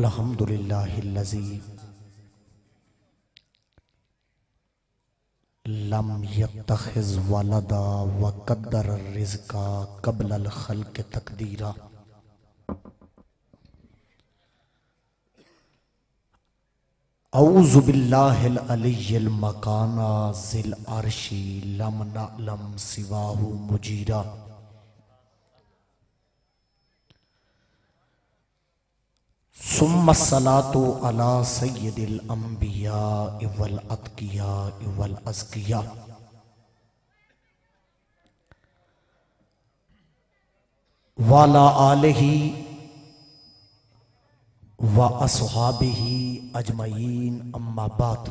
अल्हम्दुलिल्लाहिल्लज़ी। Lump यत्तखिज़ वलदा व कद्दर रिज़्का क़ब्ल अल खल्क़ तकदीरा। औज़ु मकाना ज़िल Arshi lump नअलम सिवाहु मुजीरा। सुम्मा सलातो अला सय्यदिल अंबिया वल अतकिया वल अज़किया। वाला आलही व असहाबिही अजमईन, अम्मा बाद।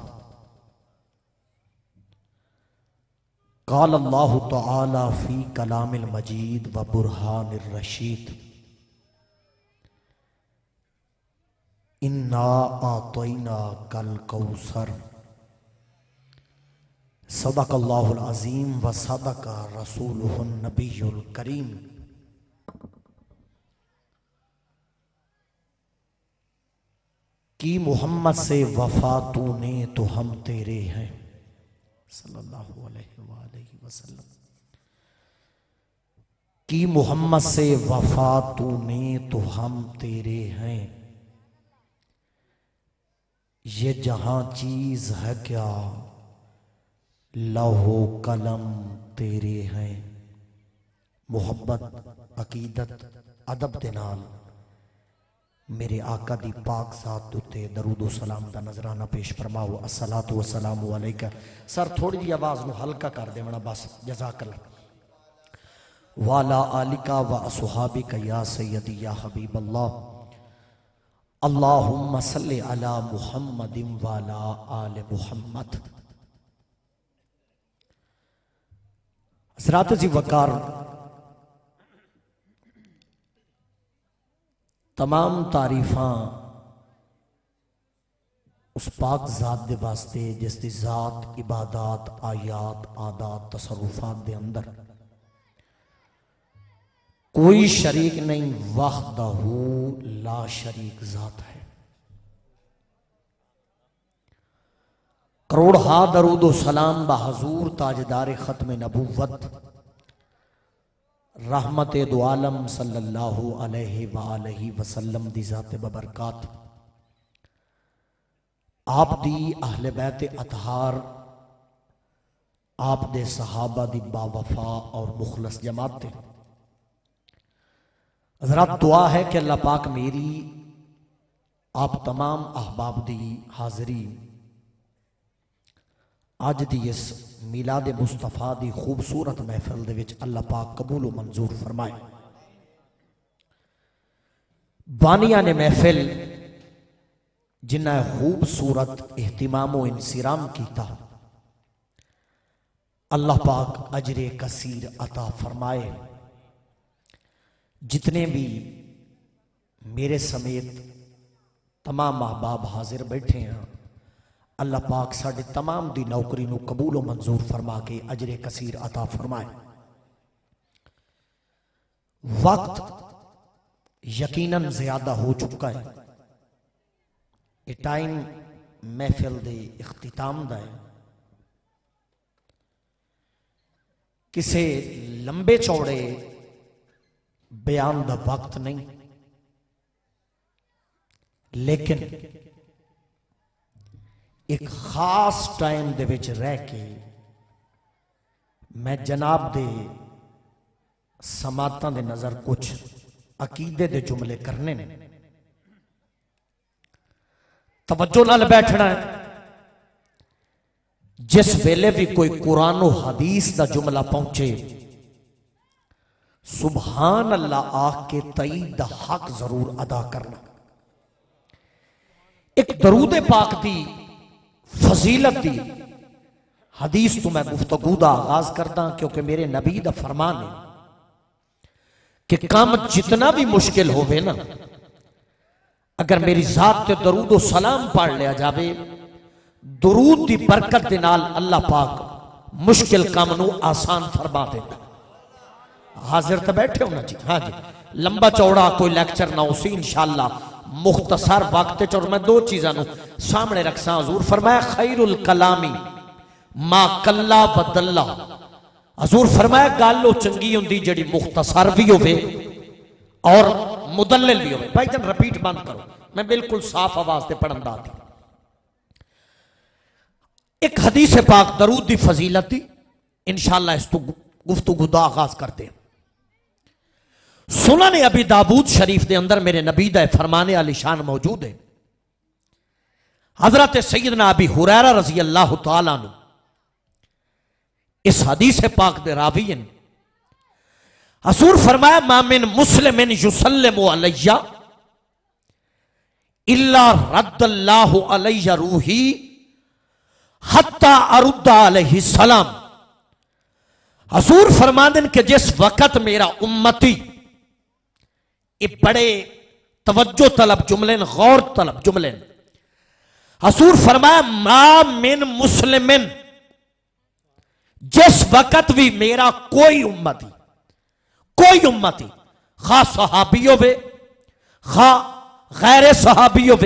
काल अल्लाह तआला फ़ी कलामिल मजीद व बुरहान रशीद। इन्ना आतोइना कल कौसर। सदक अल्लाहुल अजीम व सदक रसूलुहुन नबीयुल करीम। की मोहम्मद से वफा तूने तो हम तेरे हैं। सल्लल्लाहु अलैहि वसल्लम। की मोहम्मद से वफा तूने तो हम तेरे हैं। ये जहाँ चीज़ है क्या? लहो कलम तेरे हैं। मोहब्बत, अकीदत, अदब के नाल। मेरे आका दी पाक साथ उत्ते दरूद सलाम का नजराना पेश फरमाओ। असलातु वसलाम अलैका। सर, थोड़ी जी आवाज़ नु हल्का कर देना बस। जजाकल वाला आलिका व असहाबिका या सैयदी या हबीब अल्लाह अल्लाहुम्मा सल्लि अला मुहम्मदिन वाला आले मुहम्मद हजरात जी वकार तमाम तारीफा उस पाक जात दे वास्ते जिसकी जात, इबादत, आयात, आदात तसरुफात दे अंदर। कोई शरीक नहीं, वाहदहू ला शरीक जात है। करोड़ हा दरूद सलाम बहजूर ताजदार खत्म नबूवत, रहमत दो आलम सल्लल्लाहु अलैहि वालैहि वसल्लम दी जात बबरकात। आप दी अहले बैत अतहार, आप दे सहाबा दी बावफा और मुखलस जमात। हज़रत दुआ है कि अल्लाह पाक मेरी, आप तमाम अहबाब दी हाजिरी। अज दी इस मिलाद मुस्तफ़ा दी खूबसूरत महफिल अल्लाह पाक कबूल मंजूर फरमाए। बानिया ने महफिल जिन्हें खूबसूरत एहतिमाम इंसिराम किया अल्लाह पाक अजरे कसीर अता फरमाए। जितने भी मेरे समेत तमाम अहबाब हाजिर बैठे हैं, अल्लाह पाक साढ़े तमाम दी नौकरी नु कबूल मंजूर फरमा के अजरे कसीर अता फरमाए। वक्त यकीनन ज़्यादा हो चुका है। ये टाइम महफिल दे इख्तिताम दा है। किसे लंबे चौड़े बयान का वक्त नहीं। लेकिन एक खास टाइम दे रह के मैं जनाब दे समातां दे नज़र कुछ अकीदे दे जुमले करने ने। तवज्जो नाल बैठना है। जिस वेले भी कोई कुरान हदीस का जुमला पहुँचे सुबहान अल्लाह आख के तईद हक ज़रूर अदा करना। एक दरूद पाक दी, फजीलत दी। हदीस तो मैं गुफ्तगु का आगाज़ करदा, क्योंकि मेरे नबी का फरमान है कि काम जितना भी मुश्किल होवे ना, अगर मेरी जात ते दरूद सलाम पढ़ लिया जाए दरूद की बरकत के नाल अल्लाह पाक मुश्किल काम आसान फरमा देता। हाजिर तो बैठे हो ना जी? हाँ जी। लंबा चौड़ा कोई लेक्चर ना उसी इंशाला मुख्तसर वक्त और मैं दो चीज़ों सामने रखसा, हजूर। फरमाया, खैरुल कलामी, मा कला बदला हजूर, फरमाया गल चंगी होंगी जी मुख्तसर भी हो और मुदल भी हो भाई जन रिपीट बंद करो। मैं बिल्कुल साफ़ आवाज़ से पढ़न दा दी। एक हदीस पाक दरूद की फजीलत थी इनशाला इस का आगाज़ करते हैं। सुना ने अभी दाबूद शरीफ के अंदर मेरे नबी का फरमाने वाली शान मौजूद है। हज़रत सैदना अभी हुरैरा रज़ी अल्लाह तला इस हदीस पाक दे रावीन हसूर फरमाया मामिन मुस्लिमिन युसल्लिमु अलैया इल्ला रद्दल्लाहु अलैया रूही हत्ता अरुद्दा अलैहि सलाम। हसूर फरमादन के जिस वक्त मेरा उम्मती ये बड़े तवज्जो तलब, जुमलेन, गौर तलब, जुमलेन। हसूर फरमाया, मा मिन मुस्लिमिन, जिस वक्त भी मेरा कोई उम्मती कोई उम्मती खा सहाबी हो खा गैर सहाबी हो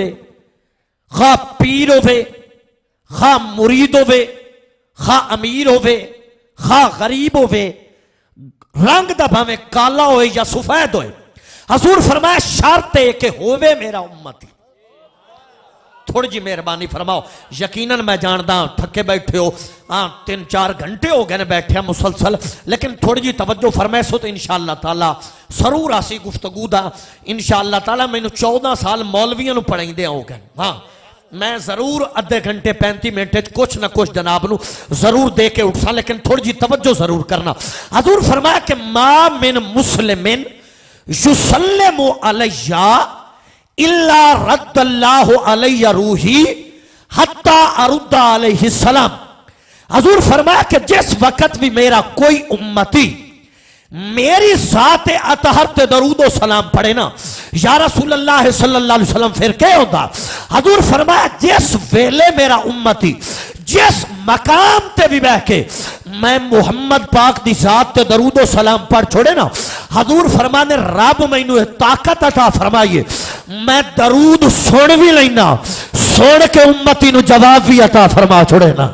खा पीर हो खा मुरीद हो खा अमीर हो खा गरीब हो रंग का भावे काला हो या सफ़ेद हो हसूर फरमाया, शर्त है कि होवे मेरा उम्मती। थोड़ी जी मेहरबानी फरमाओ। यकीनन मैं जानता थके बैठे हो। हाँ तीन चार घंटे हो गए बैठे मुसलसल। लेकिन थोड़ी जी तवज्जो फरमैसो तो इन शाला तला ज़रूर आसी गुफ्तगु का इन ताला मैंने चौदह साल मौलवियों पढ़ाई हो गए। हाँ मैं ज़रूर अद्धे घंटे, पैंती मिनट कुछ ना कुछ जनाब न ज़रूर दे के उठसा, लेकिन थोड़ी जी तवज्जो ज़रूर करना। हजूर फरमाया कि माँ मिन मुसलिमिन हजूर फरमाया कि जिस वक्त भी मेरा कोई उम्मती मेरी साथ अतहर ते दरूदो सलाम पढ़े ना, या रसूल अल्लाह सल्लल्लाहु अलैहि वसल्लम, फिर क्या होता? हजूर फरमाया, जिस वेले मेरा उम्मती, जिस मकाम ते भी बह के मैं मुहम्मद पाक की जात से दरूदो सलाम पढ़ छोड़े ना। हजूर फरमा ने रब मैनू ताकत अता फरमाइए। मैं दरूद सुन भी लेना, सुन के उम्मती जवाब भी अता फरमा छोड़े ना।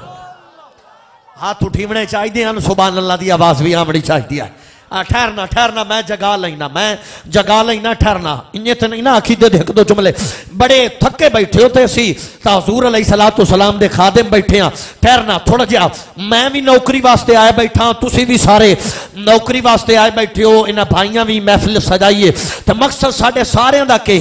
हाथ उठीवने चाहिए सुबह अल्लाह की आवाज़ भी आमनी चाहिए। ठहरना ठहरना, मैं जगा लेना मैं जगा लेना ठहरना। इन्हें तो नहीं ना आखी दे देख दो जुमले। बड़े थके बैठे हो तो असी तो हजूर अली सलाह तो सलाम के खादिम बैठे हाँ। ठहरना थोड़ा जहा, मैं भी नौकरी वास्ते आए बैठा तुम भी सारे नौकरी वास्ते आए बैठे हो, इन्हें भाइया भी महफिल सजाइए। तो मकसद साढ़े सारे का के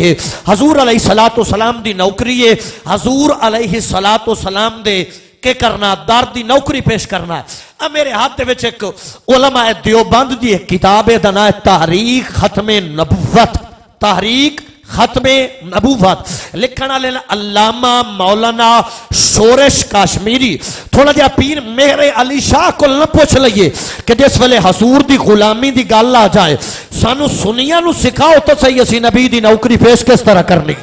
हजूर अली सलाह तो सलाम की नौकरी है, हजूर अली सलाह तो सलाम के के करना दर की नौकरी पेश करना है मेरे हाथ एक उलमा है दियोबंद की एक किताब है ना है तहरीक खत्मे नबूवत तहरीक खत्मे नबूवत लिखने वाले अलामा मौलाना शोरश काश्मीरी थोड़ा जहा पीर मेरे अली शाह को न पूछ लीए कि जिस वे हसूर की गुलामी की गल आ जाए सानू सुनिया सिखाओ तो सही असी नबी की नौकरी पेश किस तरह करनी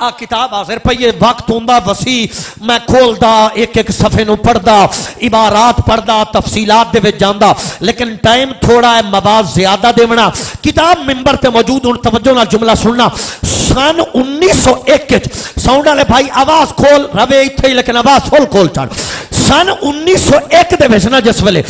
आ किताब हाजिर पई वक्त होंदा वसी। मैं खोलदा एक एक सफे नु पढ़दा, इबारात पढ़दा, तफसीलात दे लेकिन टाइम थोड़ा है मवाद ज़्यादा देवना। किताब मिंबर ते मौजूद हूँ तवज्जो नाल जुमला सुनना। सन 1901 साउंड वाले भाई, आवाज़ खोल, रवे इथे लेकिन आवाज़ खोल खोल चढ़। सन 1901 दे विच ना, जिस वेले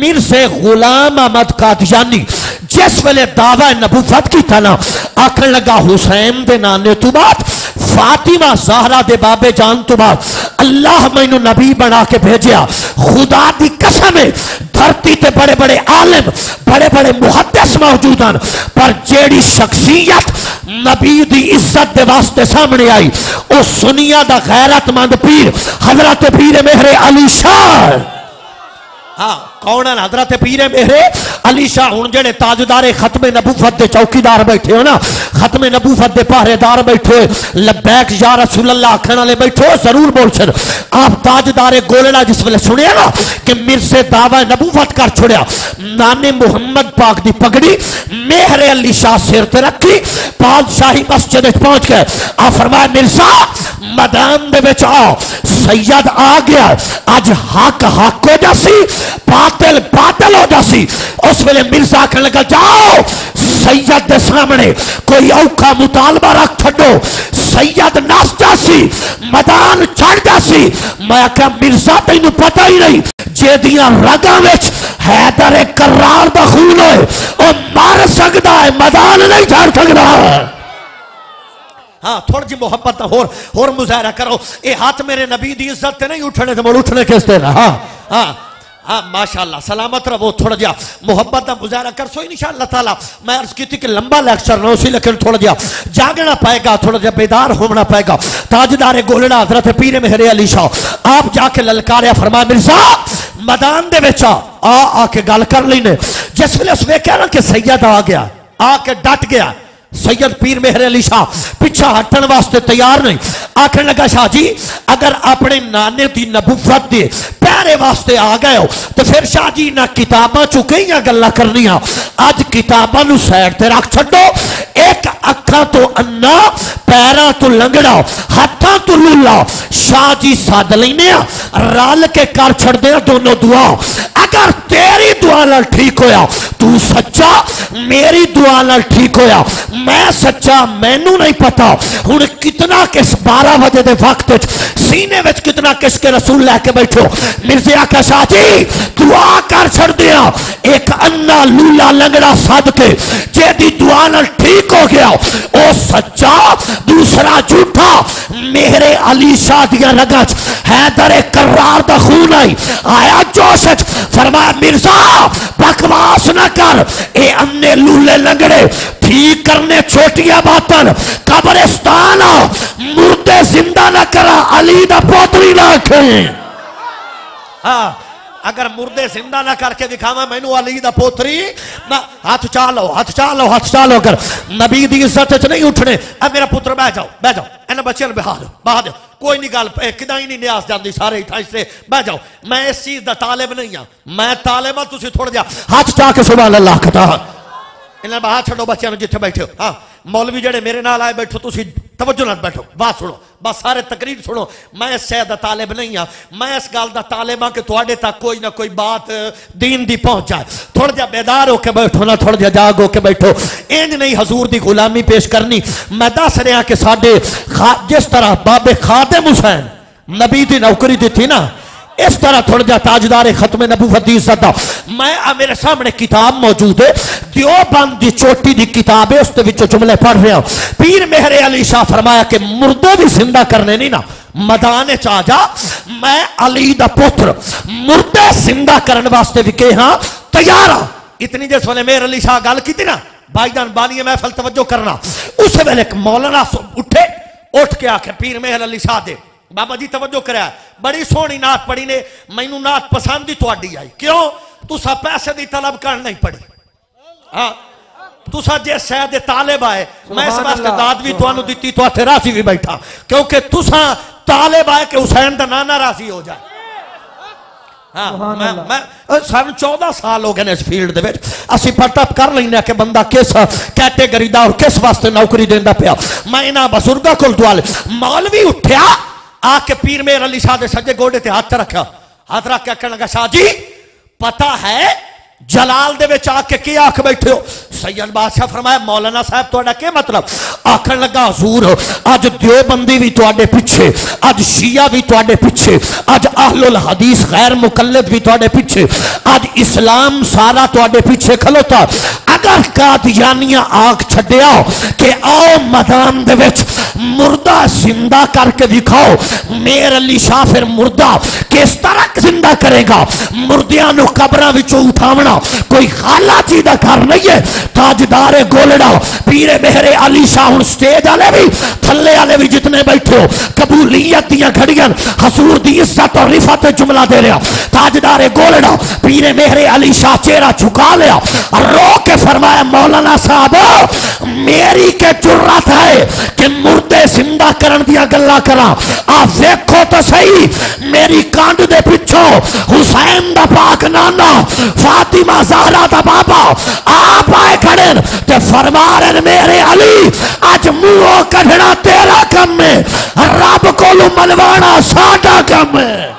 मिर्जे गुलाम अहमद कादियानी जिस वेले दावा नबूवत की ना आखन लगा, हुसैन दे नाने तू बात फातिमा जहरा दे बाबे जान तो बाद अल्लाह मैनू नबी बना के भेजा खुदा की कसम है, धरती ते बड़े बड़े आलिम बड़े बड़े मुहदस मौजूद हैं पर जेड़ी शख्सियत नबी की इज़्ज़त के वास्ते सामने आई वो सुनिया का गैरतमंद पीर, हज़रत पीर मेहरे अली शाह। हाँ कौन है हज़रत पीर मेरे। अली शाह हूँ जेडे ताजदारे खत्मे नबूफत के चौकीदार बैठे हो ना, खत्मे नबूफत के पहरेदार बैठे लबैक या रसूल अल्लाह आखने वाले बैठे हो, ज़रूर बोल सर आप ताजदारे गोलड़ा जिस वे सुनिया ना, कि मिर्से दावा नबूफत कर छोड़िया। नाने मुहम्मद पाक की पगड़ी, मेहरे अली शाह सिर ते रखी, बादशाही मस्जिद पहुँच गए। आ फरमाया मिर्ज़ा, मैदान आओ। सैयद आ गया। अज हक हक हो जासी बातिल बातिल हो जासी। उस वे मिर्ज़ा आखन लगा, जाओ, सैयद के सामने, कोई औखा मुतालबा रख छो सैयद नस जासी, मैदान चढ़ जासी। मैं क्या मिर्ज़ा तेन पता ही नहीं, जेदिया करार खून सकता है, मैदान नहीं चढ़ सकता हाँ। थोड़ी जी मोहब्बत होर होर मुजाहरा करो। ये हाथ मेरे नबी की इज़्ज़त नहीं उठने तो मुड़ उठने किस दिन? हाँ हाँ। हाँ माशाल्लाह, सलामत रहो, थोड़ा जहा मुहब्बत का मुजाहरा कर सो इन अल्लाह ताला। मैं अर्ज़ की कि लंबा लेक्चर ना उसी लेकिन थोड़ा जहा जागना पाएगा, थोड़ा जहा बेदार होना पाएगा। ताजदारे गोलड़ा हज़रत पीर मेहरे अली शाह। आप जाके ललकारिया फरमा मिर्ज़ा, मैदान दे आ। आके गल कर लेने। जिस वे उस वेख्या ना कि सैयद आ गया, आके डट गया। सैयद पीर मेहर अली शाह। पिछा हटन वास्ते तैयार नहीं। आखन लगा, शाह जी, अगर अपने नाने की नबूफत के प्यारे वास्ते आ गए हो तो फिर शाह जी इन्होंने किताबा चु कई गल् करनी अज किताबा सैड से रख छो एक अखा तो अन्ना, पैर तो लंगड़ा, हाथों तो लूला। शाह जी सद लेने रल के कर छड़ते दोनों दुआ। अगर तेरी दुआ ठीक होया, तू सच्चा, मेरी दुआ ठीक होया। मैं सच्चा, मैनू नहीं पता। हूँ कितना किस बारह बजे के वक्त सीने में कितना किसके रसूल लैके बैठो मिर्जे आका शाह जी दुआ कर छड़ एक अन्ना लूला लंगड़ा सद के, जेदी दुआ ठीक हो गया। ओ सच्चा दूसरा झूठा, मेरे अली शाह दिया रगा हैदर करार का खून आई आया जोश फरमाया, मिर्ज़ा, बकवास ना कर। ए अन्ने लूले लंगड़े, ठीक करने छोटिया बातन। कब्रिस्तान मुर्दे ज़िंदा ना करा, अली दा पोतरी ना खे हाँ। अगर मुर्दे ज़िंदा ना करके दिखावा, मैनू अली दा पोतरी, ना, हाथ चालो हाथ चालो हाथ चालो कर नबी दी इज़्ज़त च नहीं उठने। अब मेरा पुत्र, बह जाओ बह जाओ। इन बच्चे बहा दो बहा दो। कोई नहीं गल कि नहीं न्यास जाती सारे से बह जाओ। मैं इस चीज़ का तालिब नहीं हाँ मैं तालिब हाँ तुम थोड़ा जा हाथ चा के सुबह अल्लाह कता इन्हें बाहर छो बच्चों जिथे बैठे हो। हाँ मौलवी जड़े मेरे नाल आए बैठो तुम तवज्जो न बैठो। वाह सुनो बस सारे तकरीर सुनो। मैं इस शायद का तालिब नहीं हाँ मैं इस गल का तालिब हाँ कि थोड़े तक कोई ना कोई बात दीन की पहुँच जाए। थोड़ा जहा बेदार होकर बैठो ना, थोड़ा जहा जाग होकर बैठो। इंज नहीं हजूर की गुलामी पेश करनी। मैं दस रहा कि साढ़े जिस तरह बाबे खाते हुसैन नबी की नौकरी दी थी ना इस तरह थोड़ा जा ताजदार खत्म नबूवत इज़्ज़त मैं मेरे सामने किताब मौजूद है। दियोबंद की चोटी की किताब है उसके जुमले पढ़ रहा पीर मेहरे अली शाह फरमाया कि मुर्दे भी ज़िंदा करने नहीं ना, मैदान च आ जा। मैं अली का पुत्र मुर्दे ज़िंदा करने वास्ते भी कहे हाँ तैयार हाँ इतनी जिस वे मेहर अली शाह गल की ना भाईजान बानी महफल तवज्जो करना। उस वेले मौलाना उठे, उठ के आखे, पीर मेहर अली शाह दे। बाबा जी तवज्जो कराया बड़ी सोहनी नात पढ़ी ने मैनू नात पसंद ही थोड़ी आई। क्यों? तुसा पैसे की तलब कर नहीं पड़ी हाँ। तुसा जे शह दे तालिब आए मैं इस वास्ते दाद भी तुहानू दी तो राज़ी भी बैठा। क्योंकि तुसा तालिब आए कि हुसैन का नाना राज़ी हो जाए। हाँ मैं मैं सन चौदह साल हो गए इस फ़ील्ड असि कर लें कि बंदा किस कैटेगरी का और किस वास्ते नौकरी देता पाया। मैं इन्होंने बजुर्गों को मौलवी उठा आके पीर मेर अली शाह सजे गोडे हाथ रखा। हाथ रख के आखन लगा, शाह जी, पता है जलाल दे आके की आख बैठे हो? सैयद बादशाह फरमाया, मौलाना साहब थोड़ा क्या मतलब? आखन लगा, हजूर अज देवबंदी भी थोड़े पिछे अज शिया भी थोड़े पिछे अज आहलुल हदीस गैर मुकलद भी थोड़े पिछे अज इस्लाम सारा थोड़े पिछे खलोता। अगर कादियानिया आग छड़िया कि आओ मैदान मुर्दा ज़िंदा करके दिखाओ, मेर अली शाह फिर मुर्दा किस तरह ज़िंदा करेगा? मुर्दिया कबर उठावना कोई खाला चीज़ का घर नहीं है। ताजदार गोलड़ा पीरे मेहरे अली शाह हूँ स्टेज आले भी थले वाले भी जितने बैठे हो, कबूलियत घड़ियाँ हसूर की इज़्ज़त और रिफत जुमला दे रहा ताजदार गोलड़ा पीरे मेहरे अली शाह चेहरा झुका लिया और रो के फरमाया, मौलाना साहब, मेरी के ज़रूरत है कि मुर्दे ज़िंदा करन दिया गल्ला करा। आ देखो तो सही, मेरी कांड दे पिछो हुसैन दा पाक नाना, फातिमा जहरा दा बाबा आप आए खड़े ते फरमा रहे मेरे अली अज मुँह कढ़ना तेरा कम है रब को मनवाना साडा कम है।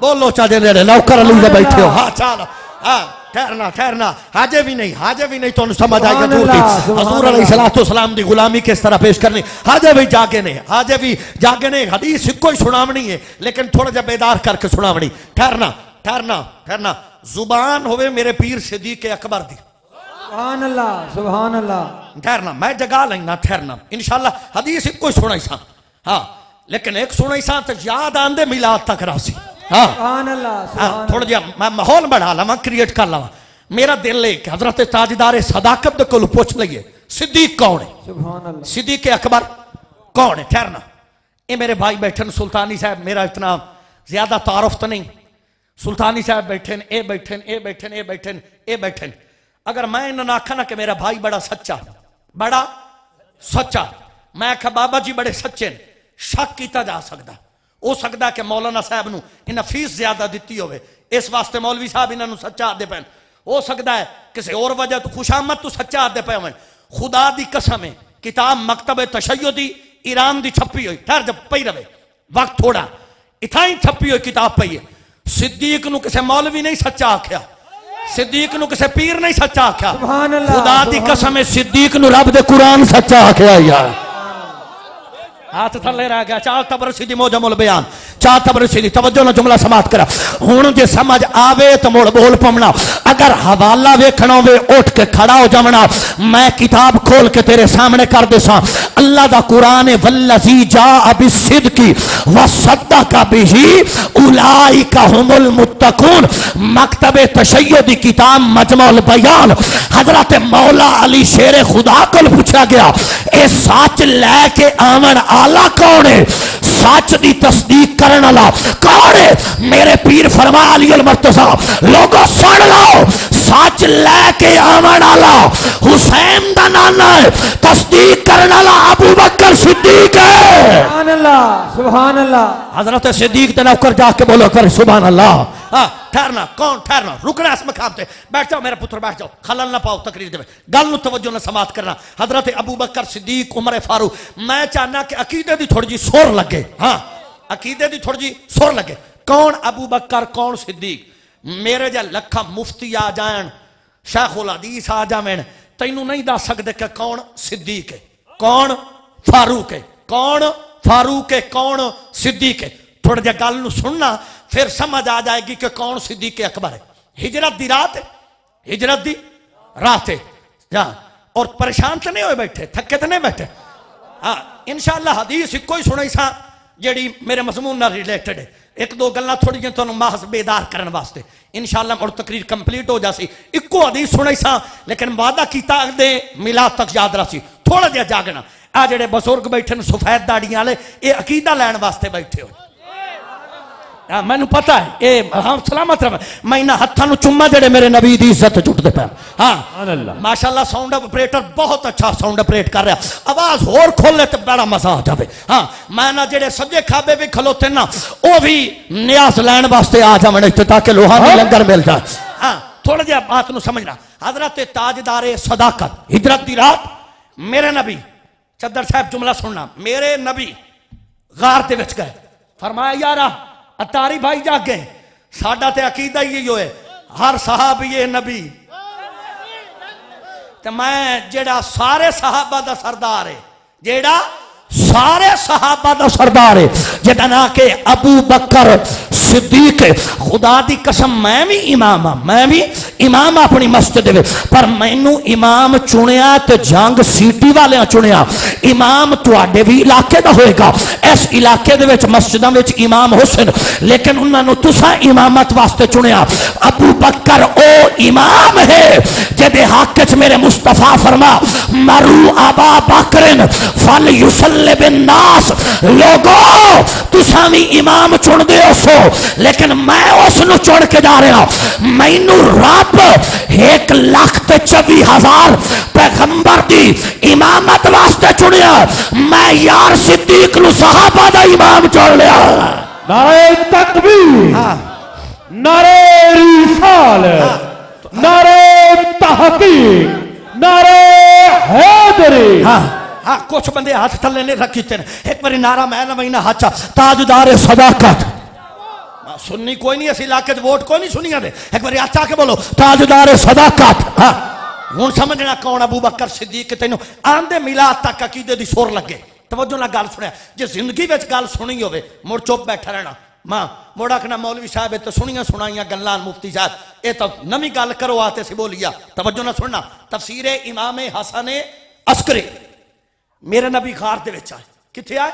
बोलो चाचे नेड़े नौकर अली बैठे हो। हाँ चलो। हाँ ठहरना ठहरना। हाजे भी नहीं हाजे भी नहीं तो समझ हजूर दी सलाम दी गुलामी किस तरह पेश करनी? हाजे भी जागे ने हाजे भी जागे ने हदीस कोई सुनावनी है लेकिन थोड़ा जा बेदार करके सुनावनी। ठहरना ठहरना ठहरना। ज़ुबान होवे मेरे पीर सिद्दीक अकबर दी। सुभान अल्लाह सुभान अल्लाह ठहरना मैं जगा लेना ठहरना। इंशाल्लाह हदीस एक कोई सुनाई सा। हाँ लेकिन एक सुनाई सा तो याद आंदे मिलाद तक रासी। हाँ। सुभान अल्लाह हाँ, थोड़ा जिहा मैं माहौल बढ़ा लवा क्रिएट कर लवा। मेरा दिल है कि हज़रत ताजदार सदाकत कोल पूछ लइए सिद्दीक कौन है? सिद्दीक अकबर कौन है? ठहरना। ये मेरे भाई बैठे सुल्तानी साहब मेरा इतना ज़्यादा तारुफ तो नहीं। सुल्तानी साहब बैठे ए बैठे ए बैठे ए बैठे ए बैठे अगर मैं इन्होंने आखा ना कि मेरा भाई बड़ा सच्चा बड़ा सच्चा, मैं आखा बाबा जी बड़े सच्चे ने शक किया जा सकता हो सकता कि मौलाना साहब न इन्हें फ़ीस ज़्यादा दी हो इस वास्ते मौलवी साहब इन्होंने सच्चा आते पैन। हो सकता है किसी और वजह तो खुशामद तो सच्चा आते पे हो खुदा की कसम है, किताब, मकतब तशैयो की ईरान की छपी हुई, ठहर जब पई रहे वक्त थोड़ा। इतना ही छपी हुई, किताब पई है। सिद्दीक नु किसे मौलवी नहीं सच्चा आख्या। सिद्दीक नु किसे पीर नहीं सच्चा आख्या। खुदा सुभान कसम है सिद्दीक नु रब दे कुरान सच्चा आख्या हाथ थले रह गया। चार तबर सीधी मोजमुल बयान। चार तबर सीधी तवज्जो ना जुमला समाप्त करा। हुन जे समझ आवे तो मुड़ बोल पमना अगर हवाला वेखना होवे, उठ के खड़ा हो जावना मैं किताब खोल के तेरे सामने कर देसा। अल्लाह दा कुरान है, वल्लजी जा अबि सिद्की व सद्दका बिही, उलाइका हुमुल मुत्तकून। मकतबे तशय्युदी किताब मजमुल बयान। हज़रत मौला अली शेर खुदा को पूछा गया, ए सच लैके आवन आला कौन है? सच की तस्दीक करने वाला। कौन है? मेरे पीर फरमा अली अल मर्तजा लोगो सुन लो सच लैके आवन वाला। हुसैन का नाना है, तस्दीक करने वाला अबू बकर सिद्दीक है। हज़रत सिद्दीक नौकर जाके बोलो कर सुभान अल्लाह ठहरना, कौन ठहरना? रुकना इस मकाम पे। बैठ जाओ मेरा पुत्र, बैठ जाओ। खलल ना पाओ, तकरीर दे। गल तवज्जो ना समात करना। हज़रत अबू बकर, सिद्दीक, उमर फारूक, मैं चाहना कि अकीदे दी थोड़ी जी सुर लगे। हाँ अकीदे दी थोड़ी जी सुर लगे। कौन अबू बकर, कौन सिद्दीक? मेरे जा लखा मुफ्ती आ जान शेखुल हदीस आ जावन, तैनू नहीं दस सकते कि कौन सिद्दीक है, कौन फारूक है, कौन फारूक है, कौन? सिद्दीक है। थोड़ा जहा गल सुनना, फिर समझ आ जाएगी कि कौन सिद्दीक अकबर है। हिजरत दी रात है, हिजरत दी रात है। जा और परेशान तो नहीं हो बैठे थके तो नहीं बैठे? हाँ इनशाला हदीस इको ही सुनाई सा जी मेरे मजमून न रिलेटेड है। एक दो गल् थोड़ी थोड़ा महस बेदार करने वास्ते। इनशाला मुड़ तो तकरीर कंप्लीट हो जासी। इको हदीस सुनाई सा, लेकिन वादा किया मिलाद मिला तक याद रहा थोड़ा जहा जागना। आ जेडे बजुर्ग बैठे सफ़ेद दाड़िया अकीदा लैन वास्ते बैठे हो। मैं पता है ये हाँ सलामत रहा मैं इन्होंने हाथों चुमा जेडे मेरे नबी की इज़्ज़त जुटते पे हाँ माशाला साउंड ऑपरेटर बहुत अच्छा साउंड ऑपरेट कर रहा। आवाज़ होर खोले तो बड़ा मज़ा आ जाए हाँ मैं ना जे सजे खाबे भी खलोते ना वह भी न्यास लैन वास्ते आ जावन इतने ताकि लोहानी हाँ। लंगर मिल जाए। हाँ थोड़ा जहा बात समझना। हज़रत ताजदारे सदाकत हिजरत की रात मेरे नबी सदर साहब, जुमला सुनना। मेरे नबी गार के गए। फरमाया, यार, अतारी भाई जाग गए। साडा तो अकीदा ही है, हर साहब ये नबी। तो मैं जेड़ा सारे साहबा का सरदार है, जेड़ा सारे सहाबा का सरदार है जेटा ना के अबू बकर सिद्दीक। खुदा की कसम, मैं भी इमाम हाँ मैं भी इमाम हाँ अपनी मस्जिद में पर मैनू इमाम चुनिया तो जंग सिटी वाले चुनिया इमाम थोड़े भी इलाके का होएगा। इस इलाके मस्जिदों में इमाम हुसन। लेकिन उन्होंने तुसा इमामत वास्ते चुनिया अबू बकर, ओ इमाम है, जेदे हक मेरे मुस्तफ़ा फरमा, मरू आबा बकरन, फल युसल बिन्नास लोगो तुसा भी इमाम चुनते हो लेकिन मैं उसनु चुन के जा रहा मैनू रब एक लाख ते चौबी हज़ार पैगंबर दी इमामत वास्ते चुनिया मैं यार सिद्दीक नु सहाबा दा इमाम चुन लिया नारे तकबीर हाँ। नारे रिसाल हाँ। नारे तहकीक नारे हैदरी हाँ। हाँ कुछ बंदे हाथ थले ने रखी थे। एक बारी नारा मैं ना महीना हाचा। ताजदार सदाकत। हाँ, सुन्नी कोई नहीं असं इलाके वोट कोई नहीं सुनिया दे एक बार अच्छा के बोलो ताजदार सदाकत। हाँ हूँ समझना कौन अबू बकर सिद्दीक तेन? आंदे मिला तक अकीदे की सुर लगे। तवज्जो ना गल सुनिया जो ज़िंदगी गल सुनी हो मुड़ चुप बैठा रहना। माँ मुड़ आखना मौलवी साहब तो सुनिया सुनाइया गल्लां मुफ्ती साहब। ये तो नवी गल करो आते सी बोलिया। तवज्जो ना सुनना। तफसीर इमाम हसन अस्करे। मेरे नबी गार दे आए। किथे आए?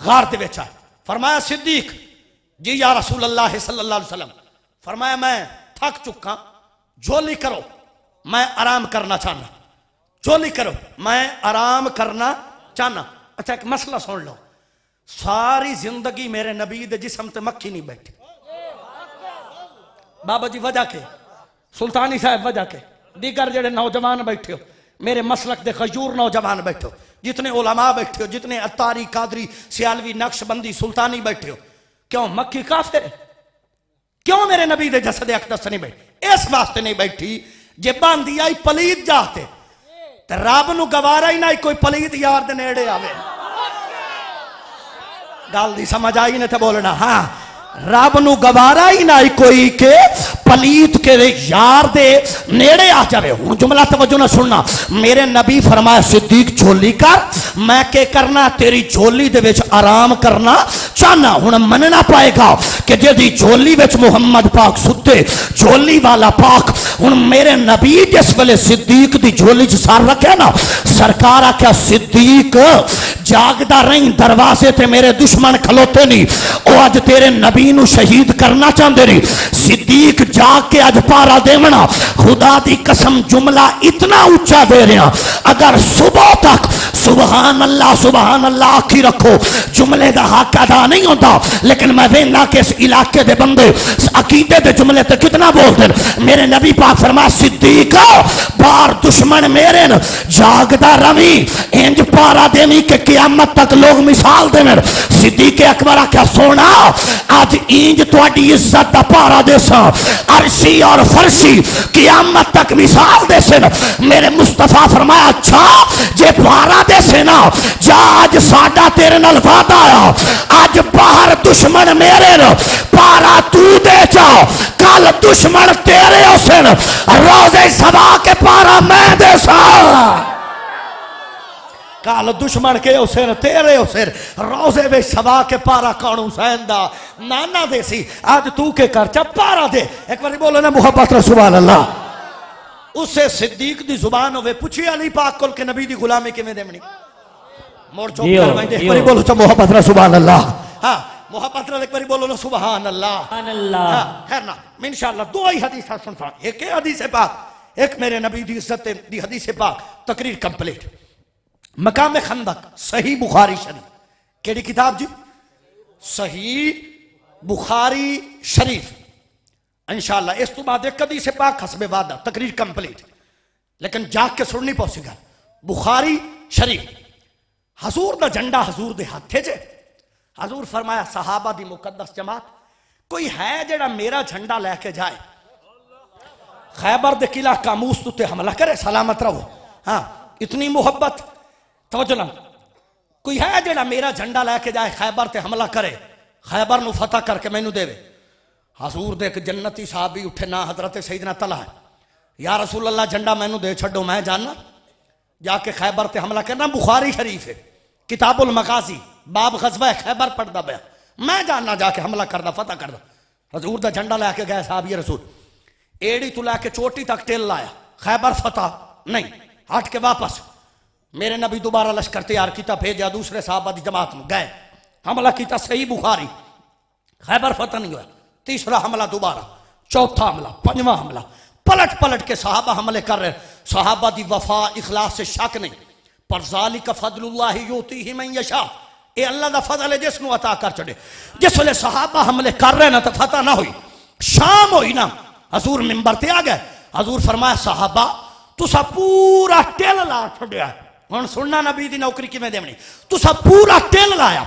गार दे आए। फरमाया, सिद्दीक। जी, या रसूल अल्लाह वसल्लम। फरमाया, मैं थक चुका। जोली करो। मैं आराम करना चाहना। जोली करो। मैं आराम करना चाहना। अच्छा एक मसला सुन लो। सारी ज़िंदगी मेरे नबी दे जिसम ते मक्खी नहीं बैठी। बाबा जी, वजह के? सुल्तानी साहब, वजह के? दीगर जेडे नौजवान बैठे हो मेरे मसलक दे खजूर नौजवान बैठे जितने ओलमा बैठे हो, जितने अतारी कादरी, सियालवी, नक्शबंदी, सुल्तानी बैठे हो। क्यों? मक्खी काफिर क्यों मेरे नबी दे जसद अकदस नहीं बैठी? इस वास्ते नहीं बैठी जे बांधी आई पलीत जाते। रब न गवारा ही ना कोई पलीत यार दे नेड़े आवे। गल समझ आई ने तो बोलना। हाँ। रब न गवारा ही ना कोई के पलीत के यार दे, नेड़े आ जावे। हूँ जुमला तवज्जो ना सुनना। मेरे नबी फरमाया, सिद्दीक झोली कर। मैं के करना, तेरी झोली दे विच आराम करना चाहना। हूँ मनना पाएगा कि जेदी झोली विच मुहम्मद पाक सुते झोली वाला पाक। हूँ मेरे नबी जिस वेले सिद्दीक दी झोली च सर रखे ना, सरकार आख्या, सिद्दीक, जागदा रही दरवाजे ते मेरे दुश्मन खलोते नहीं ओ अज तेरे नबी नु शहीद करना चाहते ने सिद्दीक जाके अज पारा देवना। खुदा की कसम, जुमला इतना उच्चा दे रहा अगर सुबह तक सुबहान अल्लाह सुबहान अल्लाह आखी रखो। जुमले का हक अदा नहीं होता। लेकिन मैं वेना के इस इलाके दे बंदे अकीदे दे जुमले ते कितना बोलते मेरे नबी फरमा सिद्दीक, बार दुश्मन मेरे न। रवि, इंज पारा देवी के कियामत तक लोग मिसाल देवे सिद्दीक अकबर आख्या, सोना, आज इंज इज़्ज़त का पारा और कियामत तक मिसाल मेरे मुस्तफ़ा फरमाया अच्छा जे पारा देसे ना। जा, आज साडा तेरे नाल वादा आया। आज बाहर दुश्मन मेरे न, पारा तू दे जा। कल दुश्मन तेरे उसे रोज़े सदा के पारा मैं दे सा। कल दुश्मन के उसेर तेरे उसेर रोज़े वे सवा के पारा कौन हुसैन नाना दे सी, आज तू के कर चा पारा दे। एक बार बोलो ना मोहब्बत सुभान अल्लाह उसे सिद्दीक दी ज़ुबान होवे पूछी अली पाक कोल के नबी दी गुलामी किवें देवनी मोर चुप जियो, कर मैं एक जियो। बोलो चा मोहब्बत सुभान अल्लाह हाँ मोहब्बत एक बार बोलो ना सुभान अल्लाह अल्लाह हाँ, खैर ना इंशाल्लाह दो ही हदीस सुनता एक है हदीस पाक एक मेरे नबी दी इज़्ज़त दी हदीस पाक तकरीर कंप्लीट। मकाम खंदक सही बुखारी शरीफ। केड़ी किताब जी? सही बुखारी शरीफ। इंशाल्लाह, इस तो बाद एक हदीस पाक हसबे वादा, तकरीर कंप्लीट लेकिन जाग के सुननी पौसीगा बुखारी शरीफ। हजूर दा झंडा हजूर दे हाथे च। हजूर फरमाया, सहाबा दी मुकद्दस जमात, कोई है जेड़ा मेरा झंडा लेके जाए? खैबर दे किला कामूस तुते हमला करे, सलामत रहो। हाँ इतनी मुहब्बत। तवज्जो ना कोई है जेड़ा मेरा झंडा लेके जाए, खैबर ते हमला करे? खैबर नु करके मैनू देवे। हजूर दे एक जन्नती साहब भी उठे, ना हज़रत सईदना तला है। या रसूल अल्लाह झंडा मैनू दे छो मैं जाना। जाके खैबर ते हमला करना, बुखारी शरीफ है, किताबुल मकासी, बाब गजबा खैबर पढ़दा पाया। मैं जानना जाके हमला करदा, फतह करदा। हजूर दा झंडा लेके गए साहब ये रसूल। एड़ी तू लैके चोटी तक तेल लाया, खैबर फतह, नहीं, हट के वापस। मेरे नबी दोबारा लश्कर तैयार किया भेजा दूसरे साहबा की जमात में गए। हमला किया सही बुखारी, खैबर फतह नहीं हुआ तीसरा हमला दोबारा, चौथा हमला पंजवा हमला। पलट पलट के साहबा हमले कर रहे साहबा की वफा, इखलास से शक नहीं। पर जाली का फजलुल्लाह योती ही मैं यशा। ये अल्लाह का फजल है जिसनु अता कर चढ़े। जिस वेले साहबा हमले कर रहे ना तो फतह ना हुई। शाम हुई ना, हजूर मिंबर ते आ गए। हजूर फरमाया, साहबा, तुसा पूरा टेल ला छड़िया हूँ। सुनना नबी की नौकरी किमें देवनी? तुसा पूरा टेल लाया।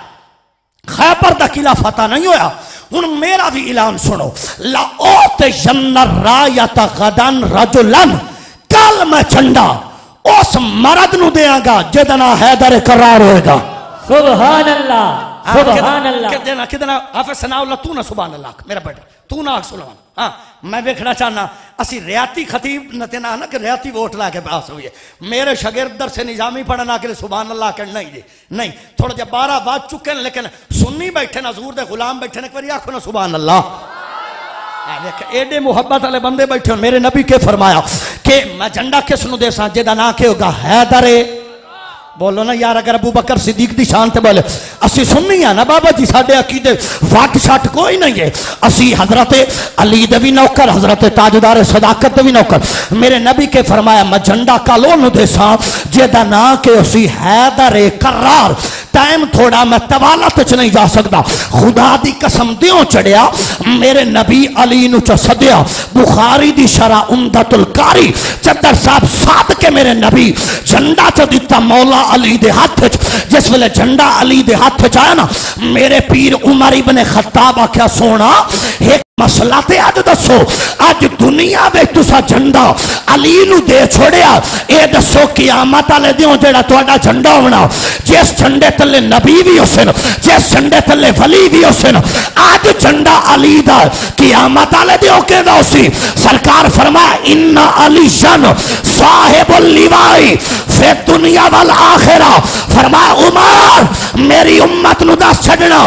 खैबर का किला फतेह नहीं होया। हूँ मेरा भी ऐलान सुनो। लाओ ओत जन्नर रायत गदन रजुलन कल मैं झंडा उस मरद नु देंगा जिदा ना हैदर करार होएगा। सुभान अल्लाह सुभान अल्लाह। कितना कितना हाफिज सनाउल्लाह तू ना सुभान अल्लाह मेरा बेटा। तू ना सुलमान हाँ मैं देखना चाहना, असी रियाती खतीब न ना कि रियाती वोट ला के पास हुई है मेरे शागिर्द दर से निजामी पढ़ना के सुभान अल्लाह के नहीं जी। नहीं, थोड़ा जब बारह बाज चुके हैं, लेकिन सुन्नी बैठे ना, जूर दे गुलाम बैठे ने, एक आखो ना सुभान अल्लाह एडे मुहब्बत वाले बंदे बैठे मेरे नबी के फरमाया कि मैं झंडा किस देसा, जेदा ना के होगा हैदर बोलो ना, यार, अगर अबू बकर सिद्दीक की शान तो बोले। असि सुननी है ना बाबा जी, साढ़े अकीदे वट छट कोई नहीं है। असि हज़रत अली दे भी नौकर, हज़रत ताजदार सदाकत भी नौकर। मेरे नबी के फरमाया, मैं झंडा कालो नु देसा जेदा ना के असि हैदर करार टाइम थोड़ा मैं तवालत तो च नहीं जा सकता खुदा दी कसम दियो चढ़िया, मेरे नबी अली सदिया। बुखारी दी शरा उमदतुल कारी चदर साहब साध के मेरे नबी, झंडा च दिता मौला अली दे हाथ च। जिस वे झंडा अली दे हाथ च आया ना, मेरे पीर उमर इबन खत्ताब आख्या सोना, एक मसला तो अज दसो अज दुनिया में तुसा झंडा अली दे छोड़िया। ये दसो कियामत आले दियो जो झंडा होना, जिस झंडे थल्ले नबी भी हुसन जिस झंडे थल्ले वली भी हुसन आज झंडा अली दा कियामत वाले दियो के दा उसी सरकार फरमाया इन्ना अली शन साहिबुल लिवाई फिर दुनिया वाल आखिरा फरमाया उमर मेरी उम्मत नु दस छड़ना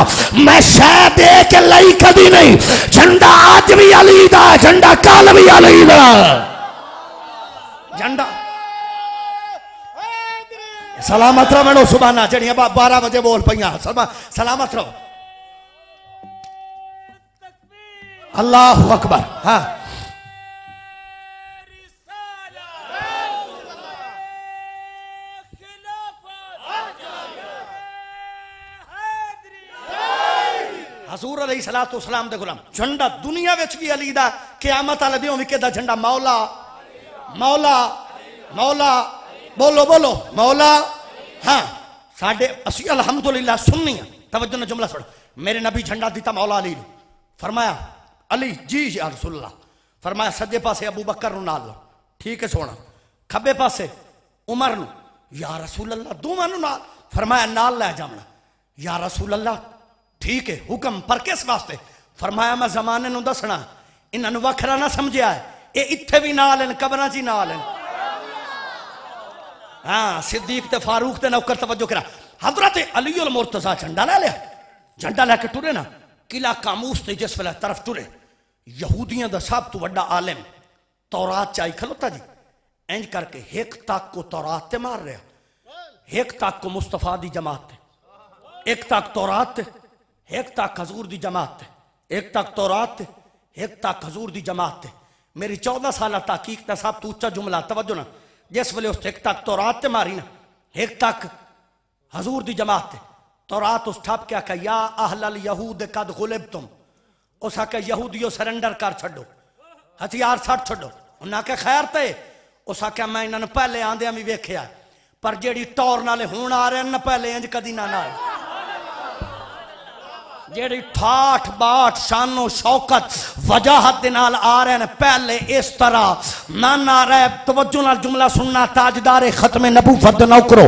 मैं शह दे के लई कदी नहीं झंडा आज भी अली दा झंडा कल भी अली दा झंडा सलामत रहो मैनो सुबह जड़ियाँ बारह बजे बोल पईया सलामत रहो। अल्लाह अकबर हाँ। हजूर अली सलातो सलाम दे गुलाम, झंडा दुनिया विच भी अली दा, कियामत दियों भी केदा झंडा, मौला मौला मौला। बोलो बोलो। मौला हाँ साडे, असी अल्हम्दुलिल्लाह सुननी हैं। तवज्जो ने जुमला सुन। मेरे नबी झंडा दिता मौला अली फरमाया, अली जी या रसूलल्लाह फरमाया, सज्जे पासे अबू बकर नाल लो। ठीक है, सोना। खब्बे पासे उमर नु। या रसूल अल्लाह दोवां नु नाल। फरमाया, नाल ले जावना या रसूल अल्लाह ठीक है, हुक्म पर किस वास्ते। फरमाया, मैं जमाने दसना इन्हां वखरा ना समझिया है। ये इत्थे भी नाल कबरां च ही नाल हैं, सिद्दीक ते फारूक ते नौकर तवज्जो करा। हज़रत अली उल मुर्तजा झंडा ले लिया? झंडा लेके टुरे ना? किला कामूस ते जिस वेले तरफ़ टुरे। यहूदियों का सब तो बड़ा आलिम। तौरात चाई खलोता जी। इंज करके हिक तक को तौरात ते मार रहा हिक तक को मुस्तफ़ा दी जमात एक तक तौरात एक तक हजूर दी जमात एक तक तौरात एक तक हजूर दी जमात मेरी चौदह साल तहकीक का सब तो उच्चा जुमला, तवज्जो ना। जिस वे उस तक तौरात तो मारी ना, एक तक हजूर की जमात तौरात तौरात उस ठप के आख्या या अहलल यहूद कद गुलेब तुम उस आके यहूदियों सरेंडर कर छो हथियार सट छो उन्हें आख्या खैर ते, उस आख्या मैं इन्होंने पहले आंदा भी वेख्या, पर जी टोर नाले हूँ आ रहे न पहले इंज कदी ना ना जेड़ी ठाठ बाट शानो शौकत वजाहत नाल आ रहे हैं, पहले इस तरह। ना ना रहे तवज्जो नाल जुमला सुनना, ताजदार खत्म नबूवत दे नौकरो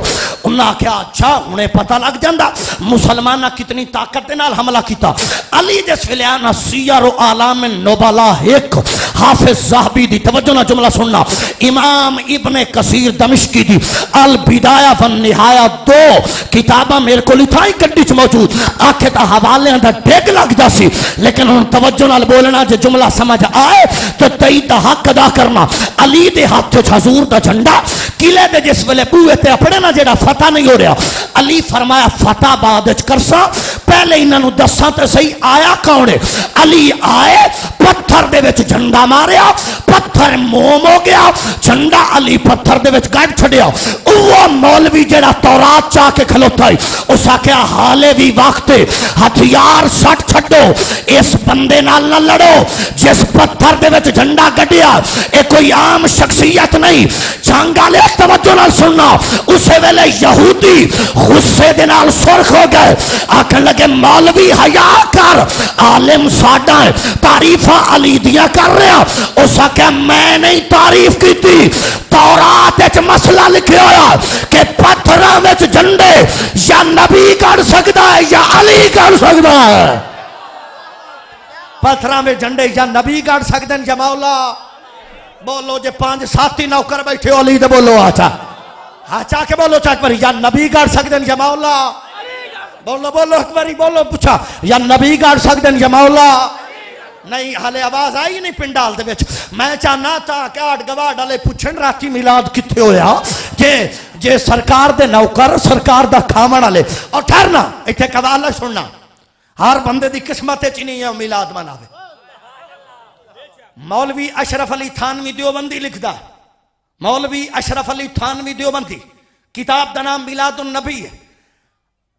उन्हें आख्या अच्छा हुने पता लग जांदा, मुसलमाना कितनी ताकत नाल हमला किया अली जिस आना, सियारो आलाम नोबला एक हाफिज ज़ाहबी दी, तवज्जो नाल जुमला सुनना। इमाम इब्ने कसीर दमिश्की दी अल बिदाया वन निहाया दो किताबा मेरे को लिथाई च मौजूद। आखे ता हवाले दा डेग लगता सी लेकिन हम तवज्जो न बोलना, जो जुमला समझ आए तो तई का हक अदा करना। अली के हाथ हजूर का झंडा, किले के जिस वे बूहे अपने ना जो फतेह नहीं हो रहा। अली फरमाया, फतह करसा। पहले इन्हां नु दसां ते सही आया कौन है? अली आए, पत्थर विच झंडा मारिया पत्थर मोम हो गया, झंडा अली पत्थर छड़िया वो मौलवी जेड़ा तौरात चा के खलोता है, उस आख्या हाले भी वक्त हथियार सट छड्डो, इस बंदे ना लड़ो, जिस पत्थर विच झंडा गड्डिया ये कोई आम शख्सियत नहीं। जंग वाले तवज्जो नाल सुनना उस वेले यहूदी गुस्से सुर्ख हो गए, आखन लगे मौलवी, हया कर। आलिम साडा तारीफा अली दिया कर रहा। उस आख्या मैं नहीं तारीफ़ की तौरात मसला लिखा होया कि पत्थरों झंडे या नबी कर सकता है या अली कर सकता है। पत्थर में झंडे या नबी कर सकते हैं या बोलो जे पाँच साथी नौकर बैठे हो, अली तो बोलो, आचा। हाँ चाह के बोलो चाक पर या नबी कर सकते हैं या मौला? बोलो बोलो, एक बारी बोलो, पूछा, या नबी कर सकते हैं या मौला? नहीं, हाले आवाज़ आई नहीं पिंडाल दे विच। मैं चाहना था कि आठ गवाड़ वाले पुछन, राती मिलाद किथे होया? जे जे सरकार दे नौकर, सरकार दा खावण वाले और ठहरना इथे कवाल सुनना। हर बंदे दी किस्मत च नहीं है मिलाद मनावे। मौलवी अशरफ अली थानवी दियोबंदी लिखदा। मौलवी अशरफ अली थानवी दियोबंदी किताब का नाम मिलादुन नबी है।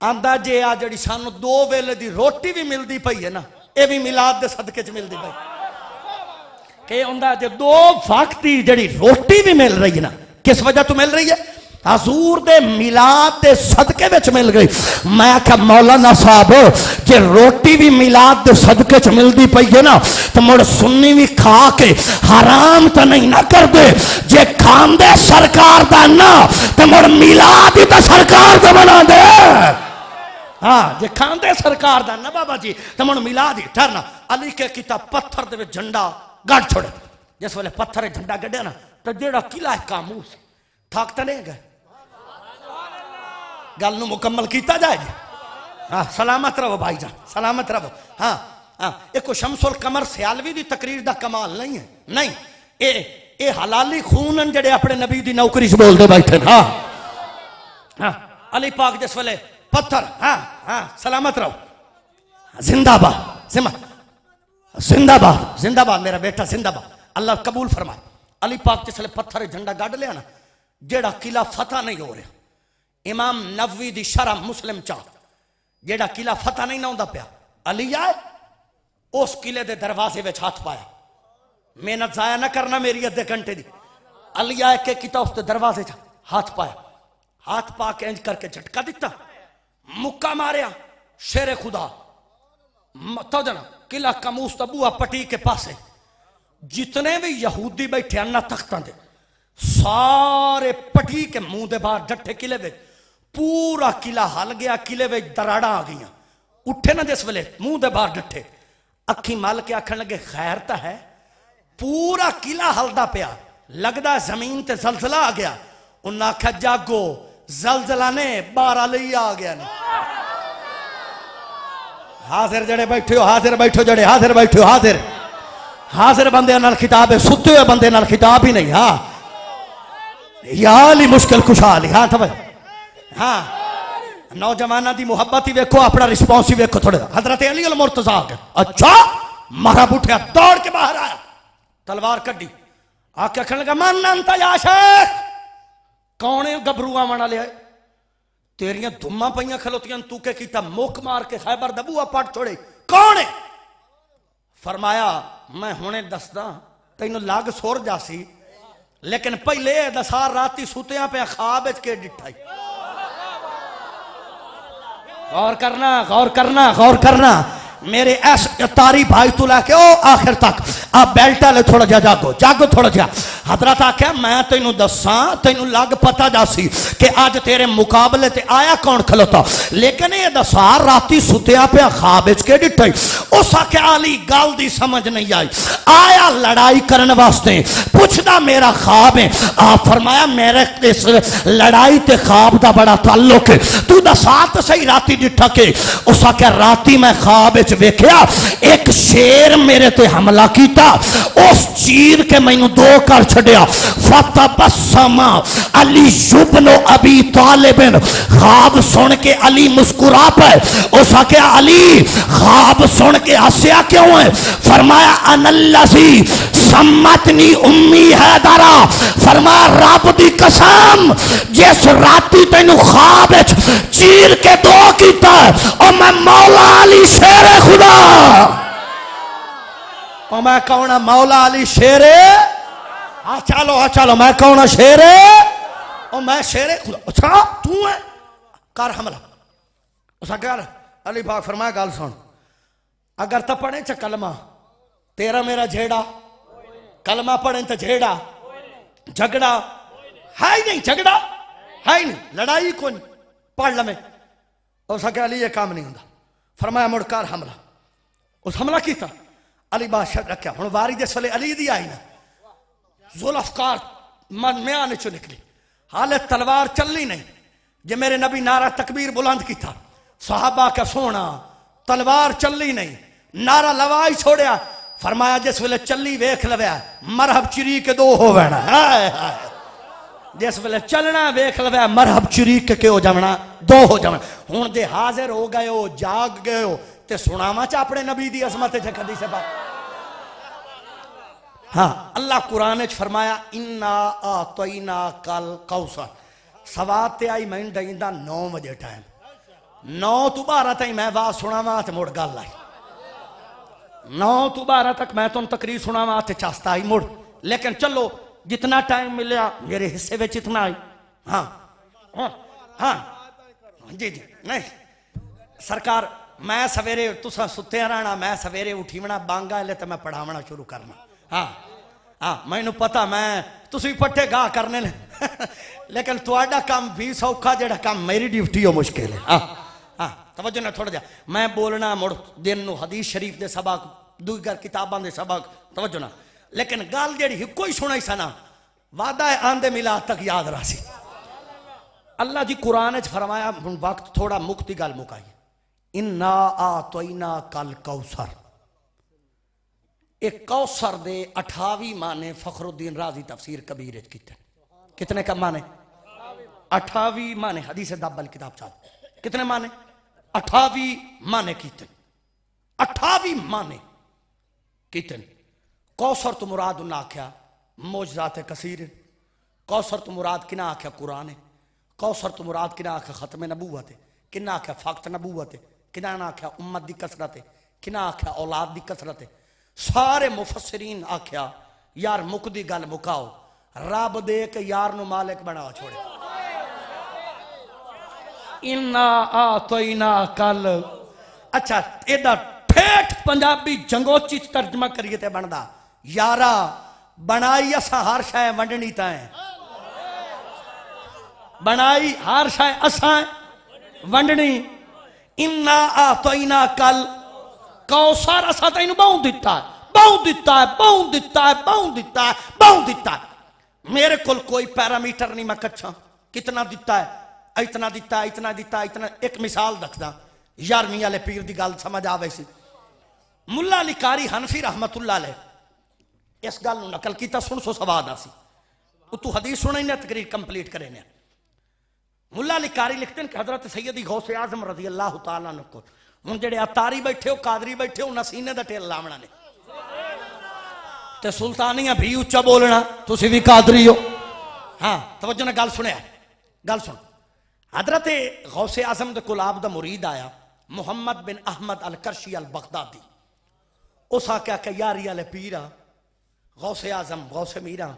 आंदा जे आ जड़ी सानू दो वेले दी रोटी भी मिलदी पई है ना ये भी मिलाद दे सदके च मिलदी पई के आंदा जे दो वक्त दी जड़ी रोटी भी मिल रही है ना किस वजह तो मिल रही है हजूर दे मिलाद दे सदके विच मिल गई मैं आख्या मौलाना साहब जे रोटी भी मिलाद दे सदके च मिलदी पई है ना तो मुड़ सुन्नी भी खा के हराम तो नहीं ना कर दे जे खांदे सरकार दा ना तो मुड़ मिलाद ही तो सरकार दा बना दे हाँ जे खाते सरकार का ना बाबा जी तो मैं मिला दी ठहर ना अली के किता पत्थर दे झंडा गढ़ छोड़े। जिस वे पत्थर झंडा गढ़िया ना तो जेड़ा किला है कामूस थक तो नहीं गए। गल मुकम्मल किया जाए जी। हाँ सलामत रहो भाई जान सलामत रहो। हाँ हाँ एक शमसुल कमर सियालवी की तकरीर का कमाल नहीं है। नहीं ए, ए हलाली खून जे अपने नबी की नौकरी च बोलते बैठे हाँ हाँ अली पाक जिस वेले पत्थर। हाँ हाँ सलामत रहो। जिंदाबाद जिंदाबाद जिंदाबाद, मेरा बेटा, जिंदाबाद। अल्लाह कबूल फरमाए। अली पाक के पत्थर झंडा गाड़ लिया ना, जेड़ा किला फतह नहीं हो रहा। इमाम नवी की शरा मुस्लिम चा, जेड़ा किला फतह नहीं ना होता पाया। अली आए, उस किले के दरवाजे में हाथ पाया। मेहनत जाया ना करना मेरी अद्धे घंटे की अली आए के किता उस दरवाजे हाथ पाया। हाथ पा के इंज करके झटका दिता मुक्का मारिया, शेरे खुदा। तो जना, किला कमूस तबुआ पटी के पासे। जितने भी यहूदी बैठे अन्ना तख्तां दे, सारे पटी के मुँह दे बाहर डट्ठे किले में पूरा किला हल गया, किले में दराड़ा आ गई उठे ना जिस वेले, मुँह दे बाहर डट्ठे। अखी मल के आखन लगे, खैर तो है, पूरा किला हलदा पिया, लगदा ज़मीन ते जलजला आ गया। उन्हें आख्या जागो जलजला ने बारह लई आ गया ने। हाजिर जड़े बैठे हो, हाजिर बैठो जड़े, हाजिर बैठे हो, हाजिर। हाजिर बंदे खिताब है, सुते हुए बंदे खिताब ही नहीं हाँ। याल मुश्किल खुशहाल ही थवे हाँ। नौजवाना दी मोहब्बत ही वेखो, अपना रिस्पॉन्स ही वेखो थोड़े। हज़रत अली अल मुर्तजा अच्छा मारा बुठिया दौड़ के बाहर आया। तलवार कड्डी। आके आखन लगा मन अंत याशक कौन आवन वाले आए तेरिया धुम्मा पईया खलोतियाँ, तू के कीता? मुख मार के खैबर दबूआ पट छोड़े। कौन है? फरमाया, मैं हुने दसदा, तेन लग सुर जासी लेकिन पहले दसार राती सुत्या पे खाब के डिठाई गौर करना गौर करना गौर करना। मेरे ऐस तारी भाई तू लैके आखिर तक। आ बेल्ट वाले थोड़ा जा, जागो जागो थोड़ा जा। हज़रत आख्या मैं तेन दसा तेन लग पता जासी कि अज तेरे मुकाबले ते आया कौन खलोता। लेकिन ये दसा राती सुतिया पे खाब के डिठाई उस आख्या अली गल दी समझ नहीं आई। आया लड़ाई करने वास्ते। पुछदा, मेरा खाब है आप फरमाया, मेरे इस लड़ाई ते खाब दा बड़ा ताल्लुक है तू दसा तो सही राती डिठा के। उस आख्या राती मैं खाब वेख्या, एक शेर मेरे ते हमला किया उस चीर के मैनू दो कर छड़िया। फतबसमा अली युबनो अभी तालिबिन खाब सुन के अली मुस्कुरा पे। उस आख्या, अली खाब सुन के हसया क्यों है? फरमाया, अनल्लजी सम्मतनी उम्मी है दरा। फरमाया रब दी कसम, जिस राती तेन खाब चीर के दो कीता और मैं मौला अली शेर खुदा। और मैं कौन मौला अली शेरे? हाँ चलो हाँ चलो, मैं कौन शेरे? और मैं शेरे खुदा। अच्छा तू है? कर हमला। उस कर अली पाक फरमाया गल सुन। अगर तो पढ़े च कलमा, तेरा मेरा झेड़ा कलमा पढ़े तो झेड़ा झगड़ा है नहीं झगड़ा है नहीं लड़ाई कौन पढ़ लमे उस आख्या अली ये काम नहीं होंगे फरमाया मुड़ कर हमला उस हमला किया अली बादशाह रखा हूँ वारी जिस वे अली दी आई ना जुल्फकार मन म्यान चो निकली हाले तलवार चलनी नहीं जे मेरे नबी नारा तकबीर बुलंद किया साहबा का सोना तलवार चलनी नहीं नारा लवाई छोड़िया फरमाया, जिस वे चली वेख लव्या मरहब चिरी के दो हो जिस वे चलना वेख लव्या मरहब चिरी के क्यों जावना दो हो जावना हूँ जे हाजिर हो गए हो जाग गए हो ते सुनावा च अपने नबी की असमत कदी से हाँ अल्लाह कुरान फरमाया, इन्ना आ तोइना कल कौसर। सवात आई, मैं दईंदा नौ बजे टाइम नौ तू बारह तई मैं बात सुनावा ते मुड़ गल आई। नौ तू बारह तक मैं तुम तकरीर सुनावा ते चास्ता आई मुड़। लेकिन चलो, जितना टाइम मिले, मेरे हिस्से में इतना आई। हाँ हाँ हाँ जी जी, नहीं। सरकार, मैं सवेरे तुसा सुत्ते रहना, मैं सवेरे उठीवना, बांगा ले तो मैं पढ़ावना शुरू करना। हाँ हाँ मैनू पता, मैं तुम पट्टे गाह करने ने। लेकिन थोड़ा काम भी सौखा जड़ा काम मेरी ड्यूटी हो मुश्किल है हाँ हाँ। तवज्जो ना थोड़ा जा। मैं बोलना मुड़, दिन हदीस शरीफ दे सबक, दूई घर किताबां दे सबक, तवज्जो ना लेकिन गल जेड़ी कोई सुनाई सा ना। वादा है आंदे मिला तक याद रासी अल्लाह जी कुरान च फरमाया वक्त थोड़ा मुक्ति गल मुकाई। इन्ना आ तोइना कल कौसर। एक कौसर दे अठावी माने फखरुद्दीन राज़ी तफसीर कबीर कितने का माने? अठावी माने, हदीस दब्बल किताब चाह कितने माने? अठावी माने कितने अठावी माने कितने कौसर तो मुराद उन्हें आख्या मोजात कसीर। कौसर तो मुराद किना आख्या कुरान है। कौसर तो मुराद किना आख्या खत्म नबूवत किना आख्या फक्त नबूवत किना आख्या उम्मत की कसरत है। किना आख्या औलाद की कसरत है। सारे मुफसरीन आख्या, यार मुकदी गल मुकाओ। रब दे के यार मालिक बनाओ, छोड़े। इन्ना आ इना कल। अच्छा एदा ठेठ पंजाबी जंगोची तर्जमा करिए ते बनदा। यारा, बनाई असा हर शाय वंडनी ताए। बनाई हर शाय असा वंडनी। इन्ना आ इना कल। कौसर असा तेन बहु दिता बहु दिता है बहु दिता है बहु दिता है बहु दिता मेरे को कोई पैरामीटर नहीं, मैं कच्छा कितना दिता है? इतना दिता इतना दिता, इतना एक मिसाल दसदा यारवीं वाले पीर की गल समझ आवे सी। मुला लिकारी हनफी रहमतुल्ला ले इस गल नकल किया सुन सो सवाद आसी तू हदीस सुने ने, तकरीर कंप्लीट करे ने। मुला लिकारी लिखते हैं कि हज़रत सैयदी गौसे आज़म रज़ी अल्लाह तला को हूँ जेडे अतारी बैठे हो कादरी बैठे हो नसीने का टेल लावना ने। ते सुल्तानिया भी उच्चा बोलना तुम भी कादरी हो। हाँ तवज्जो ने गल सुनिया गल सुन। हज़रत गौसे आज़म के गुलाब का मुरीद आया, Muhammad bin Ahmad al Qarshi al Baghdadi उस आख्या कि यारी आले पीरा गौसे आज़म, गौसे मीरा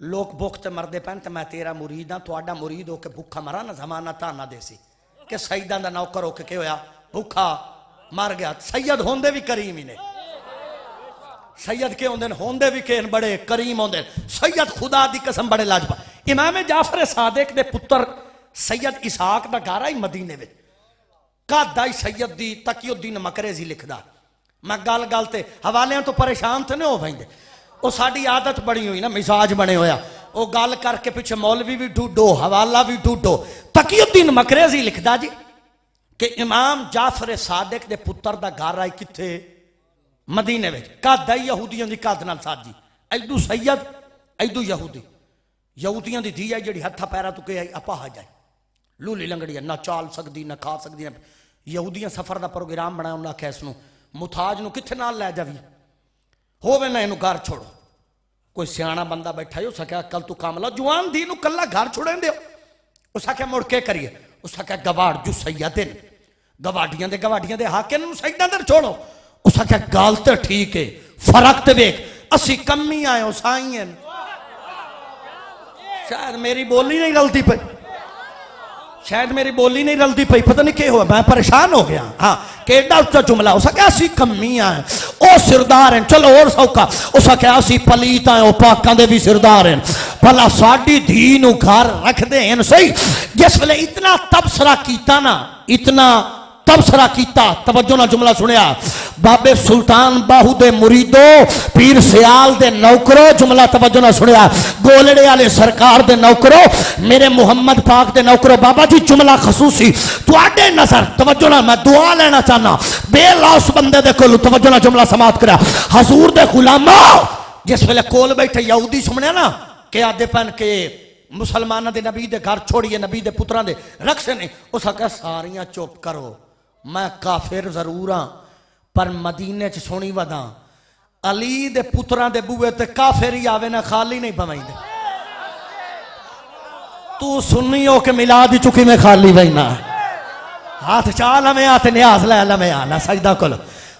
लोग भुख ते मरदे पैन तो मैं तेरा मुरीद हाँ थोड़ा मुरीद होके भुखा मरा ना, जमाना ताना देसी। कि सईदा का नौकर होके के होया? भुखा, मर गया। सैयद होंदे भी करीम ही ने। सैयद के होंगे होंदे भी के बड़े करीम होंगे सैयद खुदा की कसम बड़े लाजपा इमाम जाफ़र सादिक के पुत्र सैयद इसहाक का गारा ही मदीने में कादा ही सैयद दी तकीउद्दीन मकरेजी लिखदा। मैं गल गल ते तो परेशान तो नहीं हो पाते वो साड़ी आदत बनी हुई ना, मिजाज बने होया। वो गल करके पिछे मौलवी भी ढूंढो हवाला भी ढूंढो तकीउद्दीन मकरेजी लिखदा जी, कि इमाम जाफ़र सादिक दे पुत्र का घर आई कितने मदीने में कद आई यहूदियों की कद नाल साजी ऐदू सैयद, ऐदू यहूदी। यहूदियों की धी आई जी हथा पैरा तुके आई अपाह जाए। लूली लंगड़ी ना चाल सकती ना खा सकती यहूदियाँ सफ़र का प्रोग्राम बनाया उन्हें आख्या इसनों मुथाज न कितने नाल लै जावी? होवे ना इन घर छोड़ो। कोई सियाना बंदा बैठा ही, उस आख्या कल तू काम ला जुआन धी कला घर छोड़े दो उस आख्या मुड़ के करिए। उस आख्या गवाड़ जू सैयद ने। गवाडियाँ दे गवाडियाँ दे हाके सैदा दर छोड़ो। उस आख्या गल तो ठीक है फ़र्क तो वेख, असी कमी आए हो साई शायद मेरी बोली नहीं गलती पे शायद मेरी बोली नहीं रलती पई, पता नहीं के हुआ, मैं परेशान हो गया। हाँ केडा उच्चा जुमला, उस सके असी कमियाँ हैं? सिरदार हैं, चलो और सौखा। उस क्या पलीत हैं, ओ पाकां दे भी सिरदार हैं। भला साडी धी घर रखदे हैं सही? जिस वेले इतना तबसरा कीता ना, इतना तबसरा किया तवज्जो ना जुमला सुनिया बाबे सुल्तान बाहू दे मुरीदो, पीर सियाल दे नौकरो, जुमला तवज्जो ना सुनिया गोलड़े वाले सरकार दे नौकरो, मेरे मुहम्मद पाक दे नौकरो, बाबा जी, जुमला खसूसी, तुआडे नज़र, तवज्जो ना मैं दुआ लेना चाहना बेलौस बंदे दे कोल तवज्जो ना जुमला समाप्त करा। हजूर दे गुलामो, जिस वेले कोल बैठे यहूदी सुनने ना, के आदे पन के मुसलमानों के नबी के घर छोड़िए, नबी के पुत्रा के रक्से ने उस सारिया चुप करो। मैं काफिर ज़रूर हाँ पर मदीने च सोनी वदा अली दे पुत्रा दे बूए ते काफिर ही आवे ना, खाली नहीं पवाई तू सुनी हो के मिला दी चुकी मैं खाली बहना हाथ चाल हमें हाथ न्याज लै लमें आना सजदा कुल।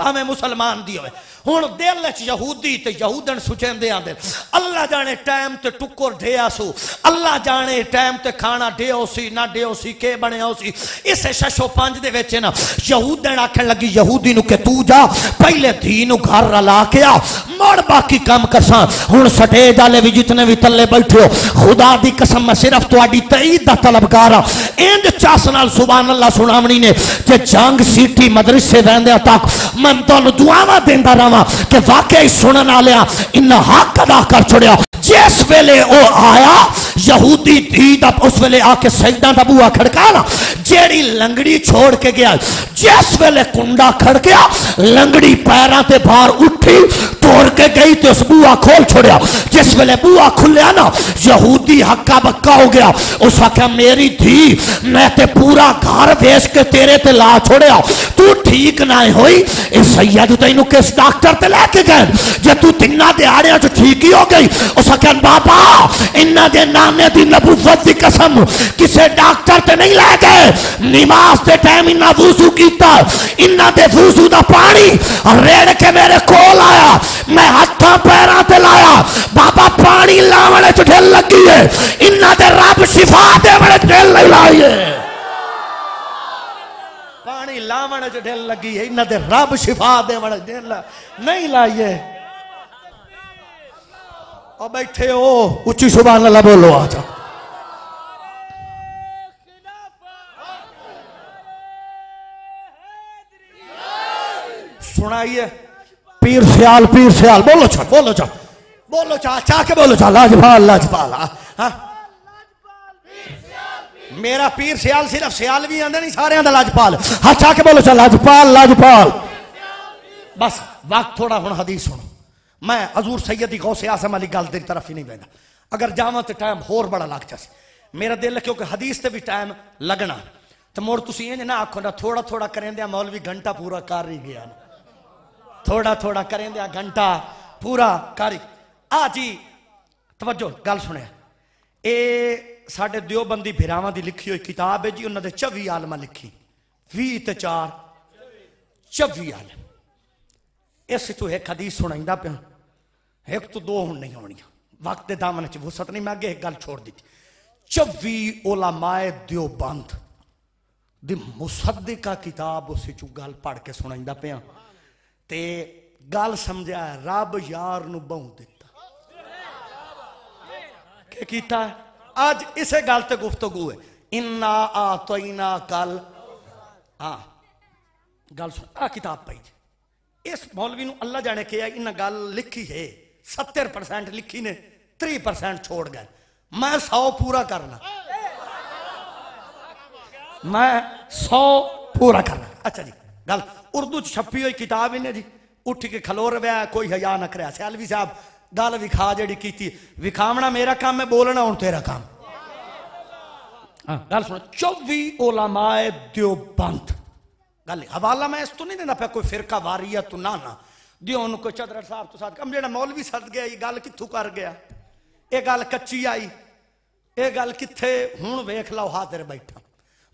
भावें मुसलमान दी होवे। हूँ दिल च यूदी तो यूदन सुचेंदे आंदे, अल्लाह जाने टाइम तो टुकुर ढेया सो, अल्लाह जाने टाइम तो खाना ढेओ सी, ना ढेओ सी, के बने सी। इस छो पाँच दे यूदन आखन लगी यूदी के तू जा, पहले धी न घर रला के आ मड़ बाकी काम करसा। हूँ स्टेज आले भी जितने भी थले बैठे हो, खुदा की कसम, मैं सिर्फ़ थोड़ी तई का तलबकार हाँ इंज चस नाल सुबह अल्लाह सुनावनी ने, जे जंग सीटी मदरसे रहा मैं तुम दुआव देता रहा कि वाकई सुनने वाले इन्ना हक अदा कर छोड़िया जिस वेले वो आया यहूदी धी उस वेले आके सईदा का बूआ खड़काना जेड़ी लंगड़ी छोड़ के गया, जिस वेले कुंडा खड़कया, लंगड़ी पैरों से बाहर उठी, तोड़ के गई तो उस बूआ खोल छोड़िया जिस वेले बूआ खुलिया ना, यहूदी हक्का बक्का हो गया। उस आख्या मेरी धी मैं ते पूरा घर वेच के तेरे ते ला छोड़िया तू ठीक ना होई सैयद तेन किस डॉक्टर ते लैके गए? जे तू तिना दिहाड़िया ठीक ही हो गई, उस आख्या बाबा, इन्हों के नहीं लै गए नमाज़ के टाइम इन्ना वूसू किया इन्हों के वूसू का पानी रेड़ के मेरे कोल आया। मैं हाथों पैरों से लाया। बाबा, पानी लावने च ढिल लगी इन्हों के रब शिफा देवने ढिल लाई पानी लावण च ढिल लगी इन्हों के रब शिफा देवने ढिल नहीं लाई है। और बैठे हो उच्ची सुबह अल्लाह बोलो, आ जाओ। सुनाइए। पीर सियाल पीर सियाल, बोलो चा बोलो चा बोलो चा चा के बोलो चा लाजपाल लाजपाल हाँ मेरा पीर सियाल सिर्फ़ सियाल भी आंदे नहीं, सारे का लाजपाल। हाँ चा के बोलो चा लाजपाल लाजपाल। बस, वक्त थोड़ा हूँ हदीस सुनो। मैं हजूर सैयदी गौसे आसम अली गल तेरी तरफ़ ही नहीं बहना अगर जावा तो टाइम होर बड़ा लग जा मेरा दिल क्योंकि हदीस से भी टाइम लगना। तो मुड़ तुम इंज ना आखो ना थोड़ा थोड़ा करें मौलवी, घंटा पूरा कर ही गया। थोड़ा थोड़ा करें घंटा पूरा कर आ जी, तवज्जो, गल सुने। ए साढ़े दियोबंदी भिरावां की लिखी हुई किताब है जी उन्होंने चौबी आलमा लिखी। भी तो चार, चौबी आलम। इस तू एक हदीस सुना पिया। एक तो दो हूँ नहीं होनी वक्त के दामन च वुसत नहीं, मैं अगे एक गल छोड़ दी चौबी ओलामाए दियोबंद दी मुसद्दिका किताब उस गल पढ़ के सुना पिया। गल समझा रब यार बहु दिता क्या किया अज इसे गल ते गुफ्तगु है। इन्ना आ तो इना कल। हाँ गल सुन, आ किताब पई इस मौलवी अल्लाह जाने के इन्हें गल लिखी है। सत्तर परसेंट लिखी ने त्री परसेंट छोड़ गए। मैं सौ पूरा करना। मैं सौ पूरा करना। अच्छा जी गल। उर्दू छपी हुई किताब इन्हें जी। उठ के खलो रहा कोई हया न कर। सैलवी साहब गल विखा जी की विखावना मेरा काम है बोलना हूँ तेरा काम। हाँ, गल सुनो चौबी ओलामाए दियो बंद गल हवाला मैं इस तो नहीं देना पे कोई फिरका वारी है तू ना ना। दियो कोई चदर साहब तो साथ कम जेड़ा मौलवी सद गया, ये गल कितों कर गया? ये गल कच्ची आई। ये गल किथे हूँ वेख लो, हाजिर बैठा।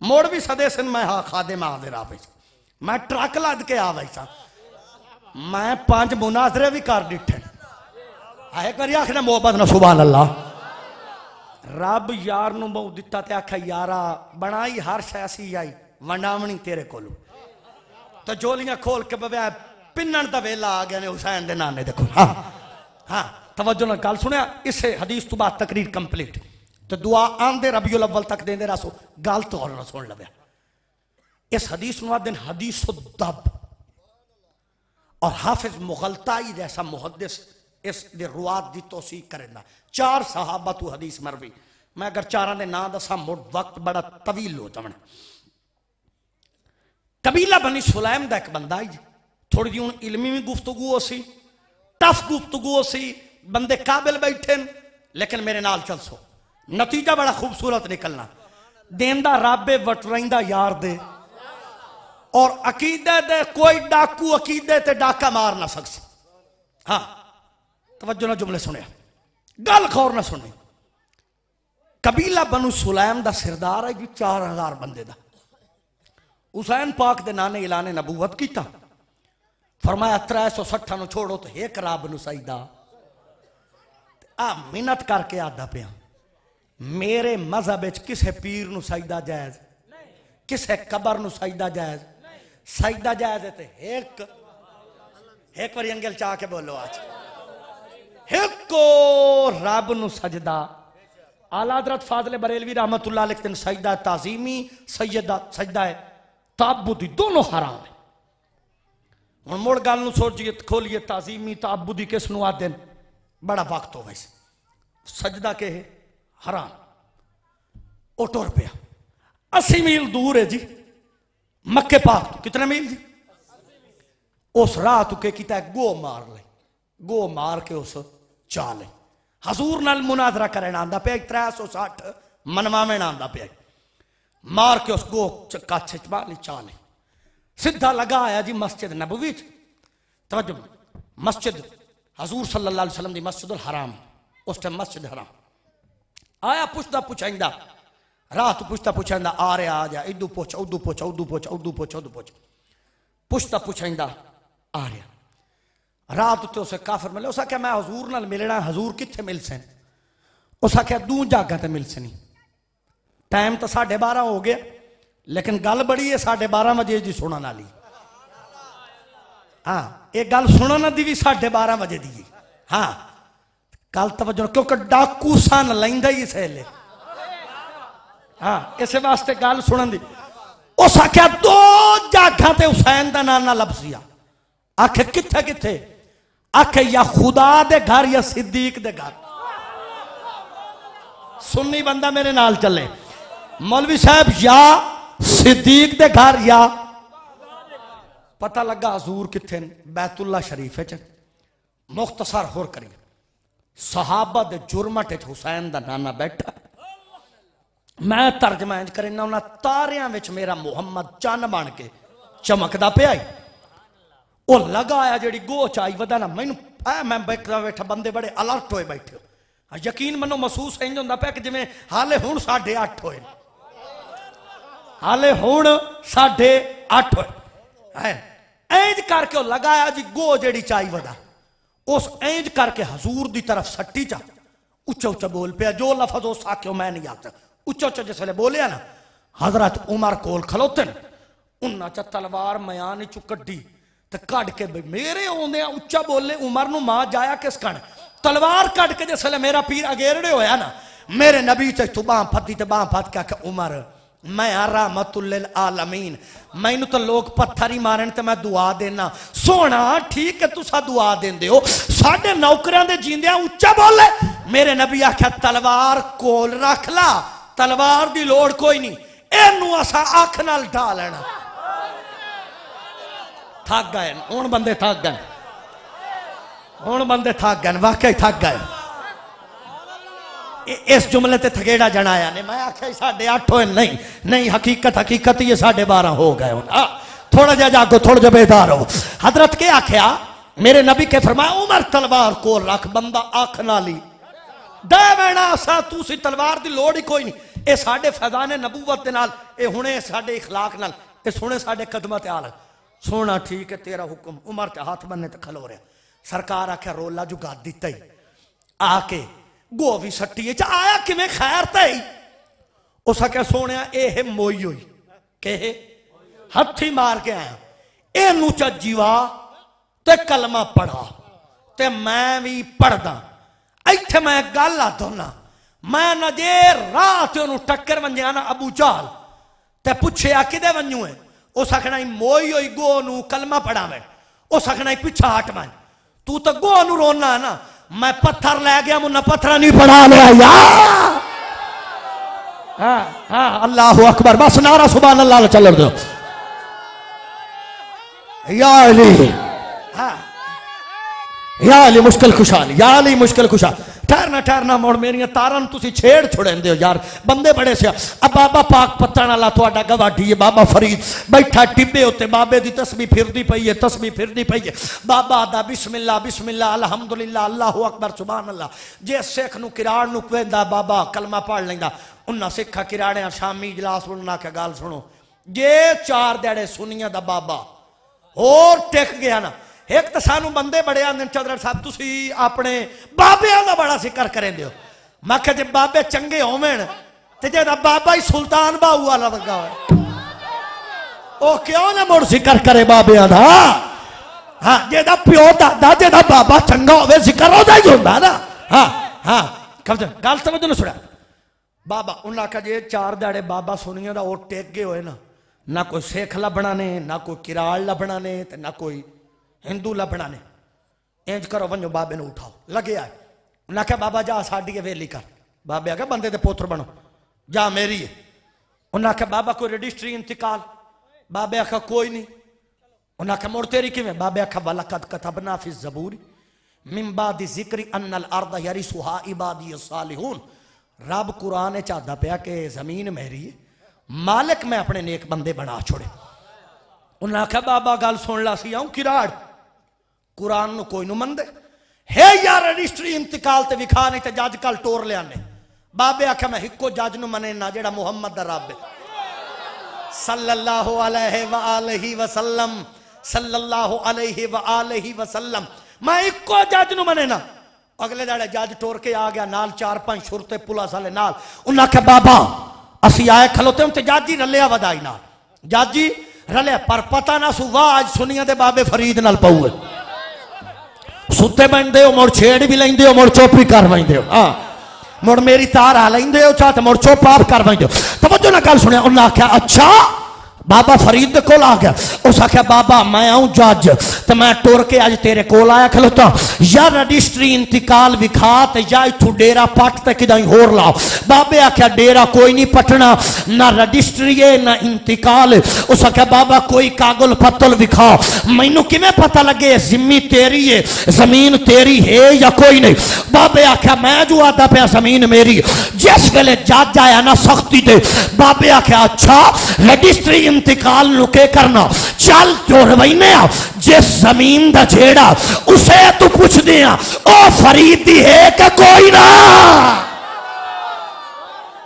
मुड़ भी सदे सन, मैं हा खादे में हाजिर आ पई मैं ट्रक लद के आ गई मैं पाँच मुनाजरे भी कर डिठे आए करी आखने मोहब्बत न सुबह अल्लाह रब यार बहु दिता ते आखा, यारा, बनाई हर शैसी आई, वंडावनी तेरे कोलू। तो जोलियाँ खोल के बवैया पिन्नण का वेला आ गया ने हुसैन दे नाने देखो। हाँ हाँ तवज्जो ना गल सुनिया इसे हदीस तो बाद तकरीर कंप्लीट। तो दुआ आंदे रबीउल अव्वल तक देंदे रसो गल तो और सुन लव्या इस हदीस दिन हदीस दब। और हाफिज मुगलताई जैसा मुहदस इस रुआत दी तोसीक करेंदा। चार सहाबा तू हदीस मरवी। मैं अगर चार दे ना दसा मुड़ वक्त बड़ा तवील हो जावना कबीला बनी सुलैम का एक बंदा ही थोड़ी जी हूँ इलमी भी गुफ्तगु हो सी टफ गुफ्तगु हो सी बंदे काबिल बैठे लेकिन मेरे नाल चल सो। नतीजा बड़ा खूबसूरत निकलना। देंदा राबे वटरदा यार दे। और अकीदे दे, कोई डाकू अकीदे ते डाका मार ना सकसी। हाँ तवज्जो ना जुमले सुने गल खौर ना सुने। कबीला बनू सुलैम का सिरदार है जी, चार हज़ार बंदे का हुसैन पाक के नाने इलाने नबूवत किया फरमाया त्रै सौ सठा छोड़ो तो एक रब न सईदा आ मिन्नत करके आदा पिया मेरे मज़हब किसे पीर न सईदा जायज़ किसे कबर न सईदा जायज़ सईदा जायज़ है एक एक बार अंगल चाह के बोलो आज एक रब न सजदा आला फाजले बरेलवी रहमतुल्लाह लिखते हैं सजदा ताजीमी सैयदा सजदा है ताबुदी दोनों हराम है हम मुड़ गल सोचिए खोलिए ताजीमी ताबुदी किस आदन बड़ा वक्त हो वैसे। सजदा के है? वो टुर पिया अस्सी मील दूर है जी। मक्के पाक कितने मील जी? उस राह तू के किता गो मार ले। गो मार के उस चा ले। हजूर नाल मुनाजरा करना आंदा पे त्रै सौ साठ मनवावे आंदा पे मार के उस गो कच्छ च ली चा ले। सीधा लगा आया जी मस्जिद नबवी तवज्जो, मस्जिद हजूर सल्लल्लाहु अलैहि वसल्लम मस्जिद हराम, उस टाइम मस्जिद हराम। आया पुछदा पुछाइंदा, रात पुछता पुछाइंदा आ रहा आ जा, इदू पुछ, उदू पुछ उदू पुछ उदू पुछ उदू पुछ। पुछता पुछाइंदा आ। रहा रात तो उसे काफर मिले, उस आख्या मैं हजूर नाल मिलना हजूर कितने मिल सन उस आख्या दू जागा मिल सनी टाइम तो साढ़े बारह हो गया। लेकिन गल बड़ी है साढ़े बारह बजे जी सुनने वाली हाँ एक गल सुनने की भी साढ़े बारह बजे दी हाँ। गल तवजो क्योंकि डाकू सन लेंदा ही इस वास्ते गल सुन दी। उस आख्या दो जागा हुसैन का नाना लभसिया आखे किथे किथे आखे, या खुदा दे घर, या सिद्दीक दे घर। सुन्नी बंदा मेरे नाल चले। मौलवी साहब, या सिद्दीक दे घर या? पता लगा हजूर कितने बैतुल्ला शरीफ च। मुख्तसर होर करिए। सहाबा दे जुर्मट हुसैन का नाना बैठा। मैं तर्जमा इंज करना उन्होंने तारिया मेरा मुहम्मद चन बन के चमकदा पिया वो लगा आया जी गो चाई वदा ना मैनू मैं बैठा बैठा, बंदे बड़े अलर्ट होए बैठे यकीन मनो महसूस इंज होंगे कि जिमें हाले हूँ साढ़े अठ होए हाले हूँ साढ़े अठ इंज करके लगाया जी गो जी चाई वदा उस इंज करके हजूर की तरफ़ सट्टी चा उच्चा उच्चा बोल पाया जो लफज उस आख्यो मैं नहीं आता उच्चा उच्चा जिस बोलिया ना हज़रत उमर कोल खलोते उन्ना च तलवार मयान चु कड्डी तो कड़ के मेरे आदि उच्चा बोले उमर न माँ जाया किस कण तलवार कट के जिस मेरा पीर अगेरड़े होया ना मेरे नबी चू बाह फती बाह फत के आख्या उमर मैं रहमतुल्लिल आलमीन। मैनू तो लोग पत्थर ही मारन तो मैं दुआ देना। सोना, ठीक है, तुसा दुआ देंदे हो। साढ़े नौकरियाँ दे जींदे उच्चा बोले। मेरे नबी आख्या तलवार कोल रख ला। तलवार की लोड़ कोई नहीं। एनू असा अख नाल ढा लेना। थक गए। हूँ बंदे थक गए। हूँ बंदे थक गए। वाकई थक गए। इस जुमले ते थगेड़ा जनाया ने, मैं आख्या, साढ़े अठ होए, नहीं नहीं, हकीकत हकीकत ही साढ़े बारह हो गए हाँ, थोड़ा जा जागो, थोड़ा जा बेदार हो। हज़रत के आख्या, मेरे नबी के फरमाया, उमर तलवार को रख, बंदा आख ना ली। देना तू सी तलवार की लड़ ही कोई नहीं। ये साढ़े फैजान नबूवत ये हमने साढ़े इखलाक न सुने साडे कदम ते आल। सोना ठीक है, तेरा हुक्म। उमर ते हाथ बनने ते खलो रहा। सरकार आख्या, रोला जुगा दिता ही। आके गोवी सट्टी च अच्छा, आया कि खैर तई उस क्या सोने यह मोई हो हथी मार के आया। इनू च जीवा ते कलमा पढ़ा। तो मैं भी पढ़दा। इतने मैं गल आना मैं ना जे रात टक्कर मंजा ना अबू चाल तो पुछया कि वंजू है उस आखना मोई हो गो नू कलमा पढ़ावे। उस आखना पिछा हट मैं। तू तो गो नू रोना है ना। मैं पत्थर लै गया, मुन्ना पत्थर नहीं पढ़ा लिया यार हाँ, हाँ अल्लाह अकबर। बस नारा सुबह अल्लाह चल दो। याली हाँ। याली मुश्किल खुशहाल याली मुश्किल खुशहाल ठहरना ठहरना, मोड़ मेरिया तारा छेड़ छुड़ेंदे हो, यार। बंदे बड़े से अब बाबा पाक पत्तन वाला थोड़ा गवाठी है बाबा फरीद। बैठा टिब्बे उत्ते, बाबे की तस्वीर फिरदी पई है तस्वीर फिरदी पई है बाबा दा बिस्मिल्ला बिस्मिल्ला अलहमदुलिल्लाह, अल्लाह अकबर सुबहान अल्लाह जे सिख नु किराड़ नु कहंदा बाबा कलमा पढ़ लेंदा उन्ना सिखा किराड़िया शामी इजलास उन्ना के गल सुनो जे चार दिहाड़े सुनिया दा बाबा, होर टिक गया ना ਇੱਕ ਤਾਂ ਸਾਨੂੰ ਬੰਦੇ ਬੜੇ ਨੇ, ਚੌਧਰੀ ਸਾਹਿਬ, ਤੁਸੀਂ ਆਪਣੇ ਬਾਬਿਆਂ ਦਾ ਬੜਾ ਜ਼ਿਕਰ ਕਰਦੇ ਹੋ। ਮੈਂ ਕਿਹਾ ਜੇ ਬਾਬੇ ਚੰਗੇ ਹੋਵਣ, ਤੇ ਜੇ ਬਾਬਾ ਹੀ ਸੁਲਤਾਨ ਬਾਹੂ ਵਾਲਾ ਲੱਗਾ ਹੋਵੇ। ਉਹ ਕਿਉਂ ਨਾ ਮੁੜ ਜ਼ਿਕਰ ਕਰੇ ਬਾਬਿਆਂ ਦਾ? ਹਾਂ ਜਿਹਦਾ ਪਿਓ ਦਾਦਾ ਜਿਹਦਾ ਬਾਬਾ ਚੰਗਾ ਹੋਵੇ, ਜ਼ਿਕਰ ਉਹਦਾ ਹੀ ਹੁੰਦਾ ਨਾ। ਹਾਂ ਹਾਂ ਕਬਜ਼ਾ ਗੱਲ ਸਮਝ ਨੂੰ ਸੁਣਾ। ਬਾਬਾ, ਉਹਨਾਂ ਆਖਿਆ ਜੇ ਚਾਰ ਦਾੜੇ ਬਾਬਾ ਸੁਣੀਆਂ ਦਾ ਉਹ ਟੇਕ ਗਏ ਹੋਏ ਨਾ। ਨਾ ਕੋਈ ਸੇਖ ਲੱਭਣਾ ਨੇ, ਨਾ ਕੋਈ ਕਿਰਾਲ ਲੱਭਣਾ ਨੇ, ਤੇ ਨਾ ਕੋਈ हिंदू लभना ने। इंज करो, वञो बाबे ने उठाओ। लगे आए। उन्हें आख्या बाबा, जा साढीअ वेली कर। बाबे आख्या बंदे के पोत्र बनो। जा, मेरी है। उन्हें आख्या बाबा, कोई रजिस्ट्री इंतकाल? बाबे आख्या कोई नहीं। उन्हें आख्या मुड़ तेरी कि बाबे आख्या वाला कद कथा बना फिर ज़बूरी मिम्बा ज़िक्री अन्नल अर्द यारी सुहा इबादी सालिहून। रब कुरान चाहता पाया कि ज़मीन मेरी मालिक मैं अपने नेक बंदे बना छोड़े। उन्हें आख्या बाबा, गल सुन ला सी, आऊँ किराड़। कुरान कोई नू मंद हे यार, रजिस्ट्री इंतकाल से विखा नहीं तो जज कल टोर लिया ने बाबे आख्या मैं इको जज न मने ना, जेड़ा मुहम्मद रब सल्लल्लाहु अलैहि अलहि वसल्लम, सल्लल्लाहु अलैहि अलहि वसल्लम। मैं इको जज न मने ना। अगले दड़े जज टोर के आ गया, नाल चार पाँच सुरते पुलिस वाले नाल। उन्हें आख्या बाबा, असि आए खलोते हम तो जज जी रलिया वधाई नाल। जज जी रलिया पर पता ना सू वाह सुनिया दे बाबे फरीद नाल पऊ ਸੁੱਤੇ ਬੰਦੇ ਹੋ ਮੁੜ ਛੇੜ ਵੀ ਲੈਂਦੇ ਹੋ ਮੁੜ ਚੁੱਪ ਵੀ ਕਰ ਵੈਂਦੇ ਹੋ ਹਾਂ ਮੁੜ ਮੇਰੀ ਤਾਰ ਆ ਲੈਂਦੇ ਹੋ ਚਾਹ ਤੇ ਮੁੜ ਚੁੱਪ ਆਪ ਕਰ ਵੈਂਦੇ ਹੋ ਤਵੱਜੋ ਨਾਲ ਗੱਲ ਸੁਣਿਆ ਉਹਨਾਂ ਆਖਿਆ ਅੱਛਾ बाबा फरीद दे कोल आ गया। उस आख्या बाबा, मैं आऊँ जज तो मैं टुर के अज तेरे कोल आया खलोता। या रजिस्ट्री इंतकाल विखा ते या इथू डेरा पट ते किदाई होर लाओ। बाबे आख्या डेरा कोई नहीं पटना ना रजिस्ट्री है ना इंतकाल। उस आख्या बाबा, कोई कागल पत्तल विखाओ। मैनू किवें पता लगे जिम्मी तेरी है ज़मीन तेरी है या कोई नहीं? बाबे आख्या मैं जो आता पिया, ज़मीन मेरी। जिस वेले जज आया ना सख्ती ते बाबे आख्या अच्छा रजिस्ट्री इंतकाल लुके करना। चल तुर बहने जिस ज़मीन का जेड़ा, उसे तू पुछ दिया, ओ फरीद दी है कि कोई ना?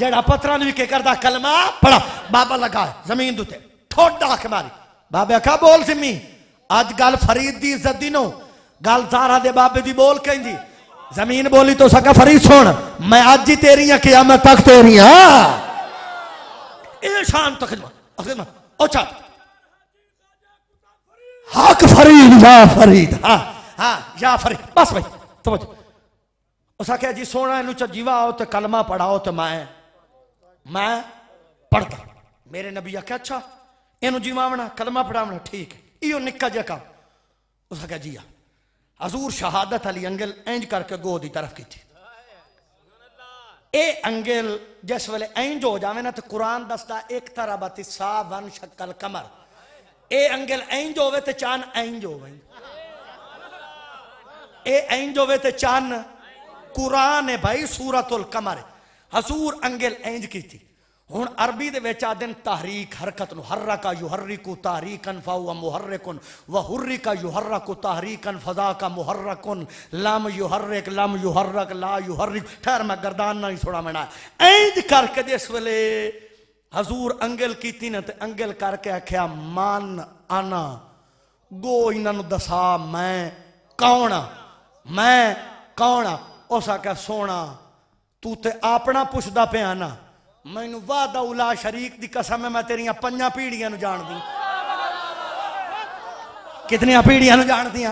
जेड़ा पत्थरन भी के करदा कलमा, पढ़ा। बाबा लगा, ज़मीन दुते ठोडा आख मारी। बाबे आखा, बोल सिमी अज गल फरीद दी इज़्ज़त दी गल सारा दे बाबे दी बोल कहंदी। ज़मीन बोली तो सका फरीद सुन। मैं अज ही तेरी हाँ कियामत तक तेरी हाँ शान तक अच्छा हक फरीद, या फरीद। हाँ हाँ या फरीद। बस भाई समझ उस आख्या, जी सोना इन जीवा आओ तो कलमा पढ़ाओ तो मैं मैं पढ़ता। मेरे नबी आख्या अच्छा इन जीवावना कलमा पढ़ावना ठीक है। इो नि जहा काम उस क्या जिया हजूर शहादत अली अंगल इंज करके गो की तरफ़ की ए अंगल, जिस वे इंज हो जाए ना तो कुरान दसता एक तरह बाती सा वन शक्ल कमर। ए अंगल इंज हो चान इंज हो इंज चान कुरान है भाई सूरत उल कमर। है ਹਜ਼ੂਰ ਅੰਗਲ ਇੰਜ ਕੀਤੀ ਹੁਣ ਅਰਬੀ ਦੇ ਵਿੱਚ ਆਦੇ ਨੇ ਤਹਰੀਕ ਹਰਕਤ ਨੂੰ ਹਰਕਾ ਯੁਹਰਿਕੂ ਤਹਰੀਕਨ ਫਾਉ ਮੁਹਰਰਿਕਨ ਵ ਹੁਰਰਿਕਾ ਯੁਹਰਕੂ ਤਹਰੀਕਨ ਫਜ਼ਾ ਕਾ ਮੁਹਰਰਕਨ ਲਮ ਯੁਹਰਰਿਕ ਲਮ ਯੁਹਰਰਕ ਲਾ ਯੁਹਰਿਕ ਠਹਿਰ ਮੈਂ ਗਰਦਾਨ ਨਹੀਂ ਸੁਣਾ ਮੈਣਾ ਇੰਜ ਕਰਕੇ ਜਿਸ ਵੇਲੇ ਹਜ਼ੂਰ ਅੰਗਲ ਕੀਤੀ ਨਾ ਤੇ ਅੰਗਲ ਕਰਕੇ ਆਖਿਆ ਮਨ ਆਨਾ ਗੋ ਇਹਨਾਂ ਨੂੰ ਦਸਾ ਮੈਂ ਕੌਣ ਆ ਮੈਂ ਕੌਣ ਆ ਉਸ ਆਖਿਆ ਸੋਣਾ ਤੂੰ ਤੇ ਆਪਣਾ ਪੁੱਛਦਾ ਪਿਆ ਨਾ ਮੈਨੂੰ ਵਾਦਾ ਉਲਾ ਸ਼ਰੀਕ ਦੀ ਕਸਮ ਹੈ ਮੈਂ ਤੇਰੀਆਂ ਪੰਜਾਂ ਪੀੜੀਆਂ ਨੂੰ ਜਾਣਦੀ ਕਿਤਨੀਆਂ ਪੀੜੀਆਂ ਨੂੰ ਜਾਣਦੀਆਂ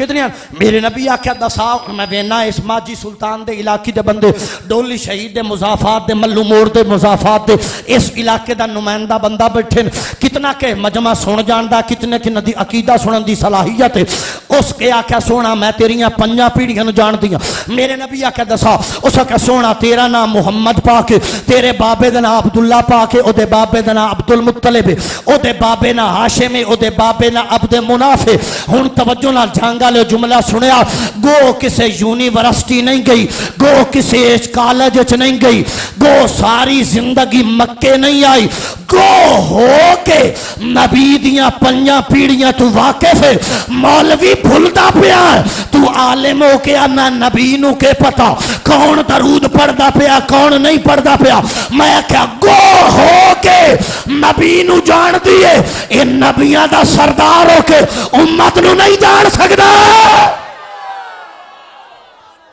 कितने मेरे नबी आख्या दसा मैं वेना इस माजी सुल्तान के इलाके दे बंदे, डोली शहीद के मुजाफात दे, मल्लू मोड़ के मुजाफात दे, इस इलाके का नुमाइंदा बंदा बैठे कितना के मजमा सुन जानदा कितने कि नदी अकीदा सुनन की सलाहियत है। उस के आख्या सोना, मैं तेरिया पंजा पीढ़ियाँ नु जान दिया मेरे नबी आख्या दसा उस आख्या सोना, तेरा नाम मुहम्मद पाक तेरे बाबे दा नाम अब्दुल्ला पाक ओदे बाबे का ना अब्दुल मुत्तलिब ओदे बाबे ना हाशिम ओदे बाबे ना अब्दे मुनाफे हुन तवज्जो नाल जांगा वाले जुमला सुनया, गो किसी यूनिवर्सिटी नहीं गई, गो किसी कॉलेज नहीं गई, गो सारी ज़िंदगी मक्के नहीं आई, गो हो के नबी दिया पंजा पीढ़ियाँ तू वाकिफ है, मौलवी भूलता पिया तू आलिम हो के आना नबी नु के पता, कौन दरूद पढ़ता पिया, कौन नहीं पढ़ता पिया, मैं क्या गो हो के नबी नु जान दिए नबिया का सरदार हो के उम्मत नु नहीं जान सकता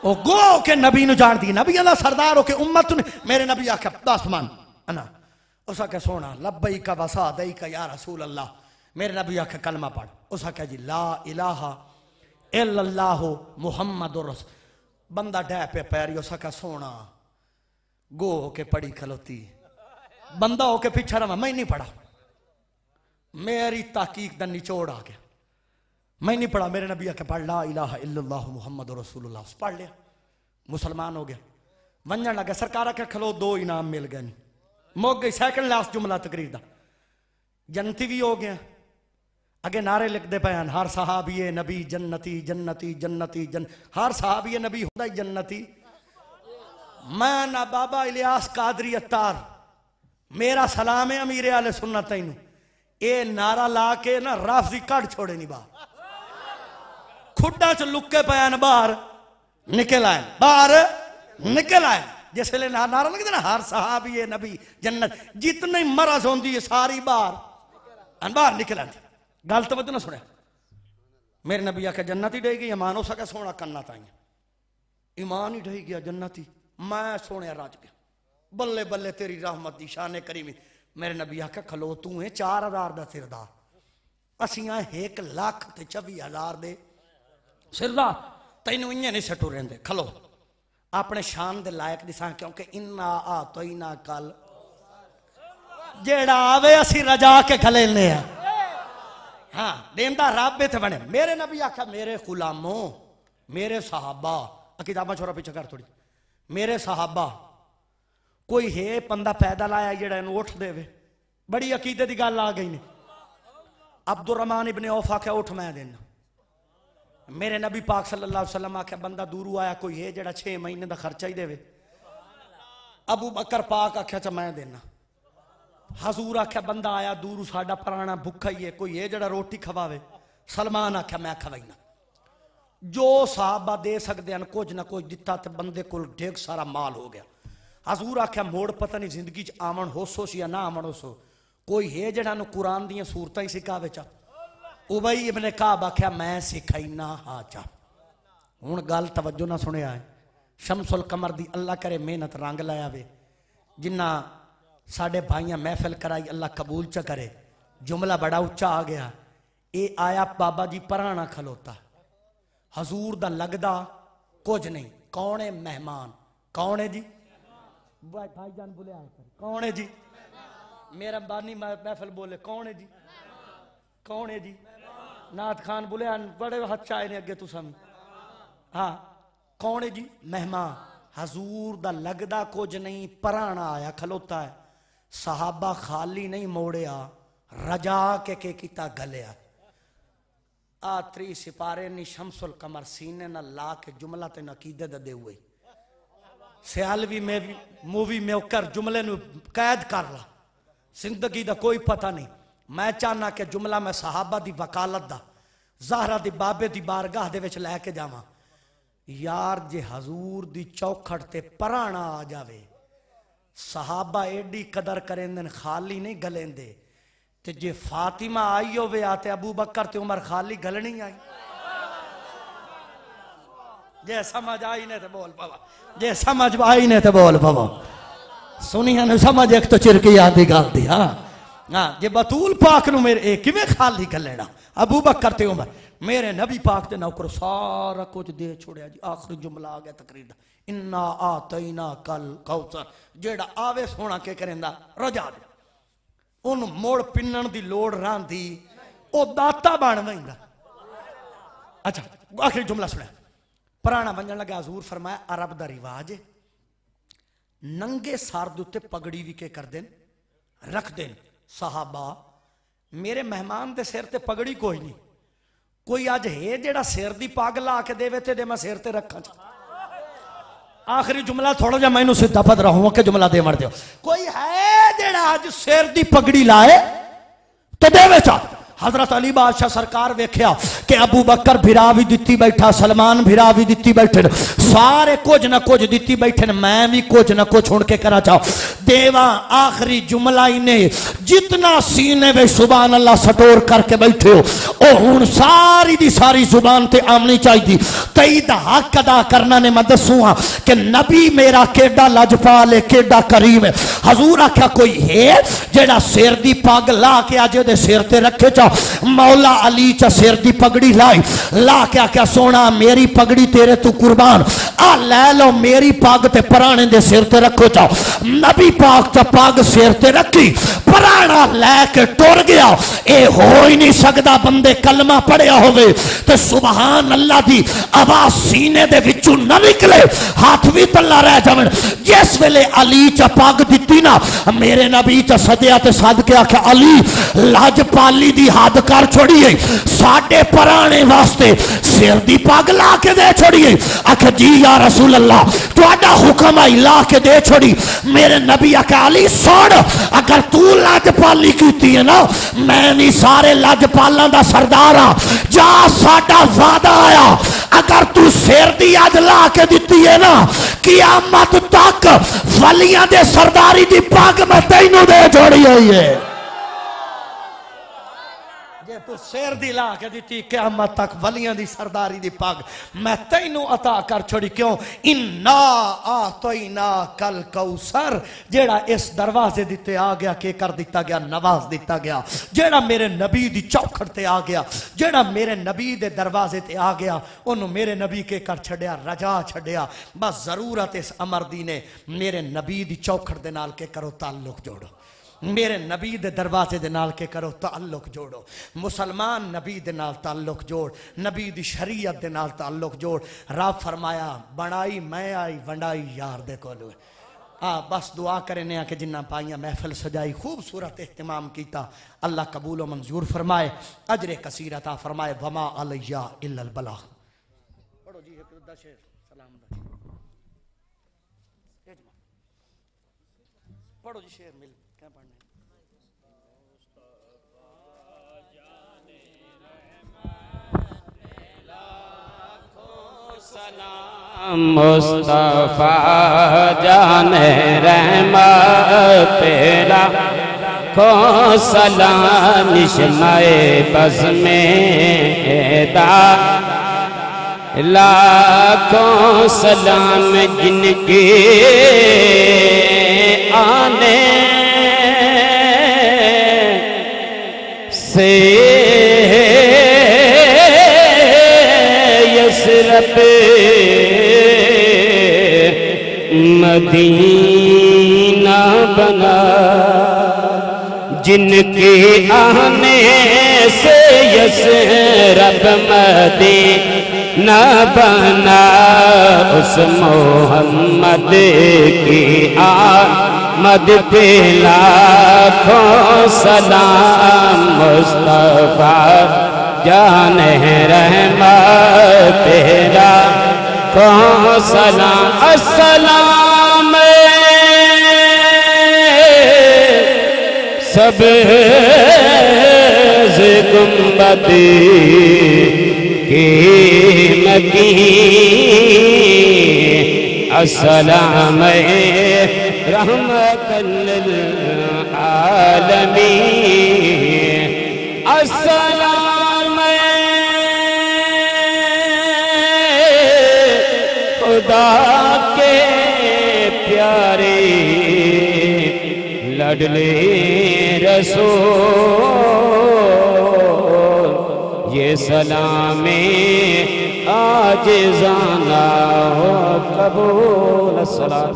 गो के नबी नु जान दी नबी दा सरदार हो के उम्मत मेरे नबी आखे, दस मन, अना। उस आख्या सोना लबई का वसा दई का या रसूल अल्लाह मेरे नबी आखे, कलमा पढ़। उस आख्या जी, ला इलाहा अल्लाह मुहम्मद बंदा डह पे पैरी, उस आख्या सोना, गो होके पड़ी खलोती। बंदा होके पीछे रहा मैं नहीं पढ़ा। मेरी ताकीक का निचोड़ आ गया। मैं नहीं पढ़ा, मेरे नबी आके पढ़, ला इला मोहम्मद रसूल पढ़ लिया। मुसलमान हो गया। वंजन गया सरकार आके खलो दो इनाम मिल गए मोक गई सैकंड लास्ट जुमला तकरीर का जनती भी हो गया। अगे नारे लिखते पे हैं, हर ये नबी, जन्नती जन्नती जन्नती, जन, हर साहबिए नबी होता ही जन्नती। मैं ना बाबा इलियास कादरी अतार मेरा सलाम है अमीर आले सुनना तेन। ये नारा ला के ना राफजी कड़ छोड़े नहीं बा। खुडा च लुके पे हैं बाहर, निकल आए। बार निकल आए। जिस नारा लगते ना, हर साहब ये नबी जन्नत, जितनी मरस होंगी सारी बार बार निकल आती गल तो बदना सुने। मेरे नबी आखे, जन्नत ही डेगी गई, ईमान हो सके सोना करना ताई। ईमान ही डही गया, जन्नत ही। मैं सोने रज गया। बल्ले बल्ले तेरी रहमत दी, शान करीमी। मेरे नबी आखे, खलो तू है चार हज़ार का सिरदार। असियाँ एक लख ते चौबी हज़ार दे सिरदार तेन इं नहीं सटू रेंदे खलो अपने शान दे लायक दिसा क्योंकि इन्ना आ तो इना कल जेड़ा आवे असी रजा के खले ने हाँ देंदा रब इत बने मेरे नबी आख्या मेरे गुलामो मेरे साहबा किताबा छोरा पीछे कर थोड़ी मेरे साहबा कोई है बंदा पैदल आया इन उठ देवे बड़ी अकीदे की गल आ गई ने अब्दुल रहमान इबन औफ आख्या उठ मैं देना मेरे नबी पाक सल्लल्लाहु अलैहि वसल्लम आख्या, बंदा दूरू आया, कोई है जेड़ा छे महीने का खर्चा ही देवे? अबू बकर पाक आख्या चा मैं देना। हजूर आख्या, बंदा आया, दूरू साडा पुराना भुखा ही है, कोई है जेड़ा रोटी खवावे? सलमान आख्या, मैं खवाईना जो साहबा दे सकते हैं कुछ ना कुछ दिता तो बंदे को ढेर सारा माल हो गया। हजूर आख्या, मोड़ पता नहीं ज़िंदगी आवन होसो या ना आवन होसो। कोई है जड़ा कुरान दियाँ सूरत ही सिखावे चा? उबई इबने काब आख्या मैं सिखाईना हा चा हूँ गल तवज्जो ना सुनिया है। शमसुल कमर दी अल्लाह करे मेहनत रंग लाया वे जिन्ना साडे भाइयाँ महफिल कराई अल्लाह कबूल च करे। जुमला बड़ा उच्चा आ गया। ये आया बाबा जी पराना खलोता। हजूर दा लगदा कुछ नहीं। कौन है मेहमान? कौन है जी? भाई भाईजान बोले कौन है जी? मेरा बानी महफिल बोले कौन है जी? कौन है जी? नाथ खान बोले बड़े हथ आए ने अगे तू सन हाँ कौन है जी? मेहमान हजूर दा लगदा कुछ नहीं, पराना आया, खलोता है। सहाबा खाली नहीं मोड़िया रजा के के किता गलिया। आ त्री सिपारे नी शमसुल कमर सीने न ला के जुमला ते नकीदे दे हुए। सियालवी में मूवी में कर जुमले नु कैद कर ला। ज़िंदगी का कोई पता नहीं। मैं चाहना कि जुमला मैं साहबा की वकालत का ज़ाहरा दी बाबे की बारगाह के लैके जावा। यार, जे हजूर की चौखट ते पराणा आ जाए साहबा एडी कदर करेंदन, खाली नहीं गलेंदे। ते जे फातिमा आई होवे, आते अबू बकर ते उमर खाली गलनी आई। जे समझ आई ने तो बोल पवा जे समझ आई ने तो बोल बाबा। सुनिए समझ एक तो चिरकी आती गलती हाँ। हाँ जे बतूल पाक नु मेरे एक खाली कर लेना अबू बकर ते उमर। मेरे नबी पाक के नौकर सारा कुछ दे छोड़िया जी। आखिर जुमला आ गया तकरीर इन्ना आ तईना कल कौसर। जेड़ा आवे सोना के करें रजा दे। ओन मोड़ पिनन दी लोड़ रांदी दाता बन वेंदा अच्छा आखिरी जुमला सुनया पुराना वंजन लगे, हजूर फरमाया, अरब का रिवाज नंगे सार उत्ते पगड़ी भी के करते देन, रख देन। साहबा, मेरे मेहमान के सिर ते पगड़ी कोई नहीं। कोई अज है जरा सिर की पग ला के देवे ते दे मैं सिर ते रखा आखिरी जुमला थोड़ा जा मैं सीधा पदरा हो के जुमला दे मर दो कोई है जरा अज सिर की पगड़ी लाए तो देवे चा। हज़रत अली बादशाह सरकार वेख्या कि अबू बकर भिरा भी दिती बैठा, सलमान भिरा भी दिती बैठे सारे कुछ न कुछ दिती बैठे मैं भी कुछ न कुछ सुन के करा चाह देवा आखिरी जुमला ने जितना सीने में सुबह अल्लाह सटोर करके बैठे हो, ओ हूँ सारी दी सारी ज़ुबान ते आमनी चाहिए तई दा हक अदा करना ने मैं दसूआ कि नबी मेरा केडा लजपाल है, केडा करीम है। हजूर आख्या, कोई है जेड़ा सिर दी पग ला के अज सिर ते रखे चा? मौला अली चा सिर दी पगड़ी लाई। ला क्या क्या सोना, मेरी पगड़ी तेरे तू कुर्बान। आ, ले लो, मेरी पग ते पराने दे सिर ते रखो चा नबी पाक चा पग सिर ते रखी। पराना लैके टुर गया। ए हो ही नहीं सकता बंदे कलमा पढ़िया होवे। ते सुबहान अल्लाह दी आवाज़ सीने दे विचों न निकले। हाथ भी तल्ला रह जावन। जिस वेले अली चा पग दिती ना, मेरे नबी चा सदया ते सद के आख्या अली, लाजपाली दी हद कर छोड़िए। साढ़े पराने वास्ते सिर की पग ला के दे छोड़िए। आख, जी या रसूल अल्लाह थोड़ा हुक्म आई ला के दे छोड़ी। मेरे नबी अकाली सुन। अगर तू लजपाली की है ना, मैं नहीं सारे लजपालों का सरदार हाँ। जा, साडा वादा आया। अगर तू सिर की अज ला के दिती है ना, कियामत तक वलिया दे सरदारी की पग मैं तेनों दे छोड़ी हुई है। तू सिर दी ला के दी क्यामत तक वलियाँ दी सरदारी दी पग मैं तेनू अता कर छोड़ी क्यों इन्ना आ तो इना कल कौसर जेड़ा इस दरवाजे दिते आ गया के कर दिता गया नवाज़ दिता गया जेड़ा मेरे नबी दी चौखट ते आ गया जेड़ा मेरे नबी दे दरवाजे ते आ गया ओनू मेरे नबी के कर छड़िया रजा छड़िया बस ज़रूरत इस अमर दी ने मेरे नबी दी चौखट दे नाल के करो ताल्लुक जोड़ो मेरे नबी दे दरवाजे दे नाल के करो, ताल्लुक जोड़ो। मुसलमान नबी दे नाल ताल्लुक जोड़, नबी दी शरीयत दे नाल ताल्लुक जोड़। रब फरमाया, बनाई मैं आई, वंडाई यार दे कोल। हाँ बस दुआ करने कि जिन्ना पाइया महफिल सजाई, खूबसूरत एहतमाम किया अल्लाह कबूलो मंजूर फरमाए। अजरे कसीरता फरमाए, वमा अलैया इल्लल बला पढ़ो जी शेर मुस्तफ़ा, जान रहमत तेरा। को सलाम निशमाए बस में दा लाखों सलाम जिनके आने से यसरप मदीना बना। जिनके आने से यस रब मदी न बना। उस मोहम्मद की आमद पे लाखों सलाम मुस्तफ़ा। जान रहमा तेरा। कौन सलाम? अस्सलाम सब गुम्बदी के मकी अस्सलाम रहमत आलमी खुदा के प्यारे लडले रसो। ये सलामे आज जाना हो कबूल। सलाम।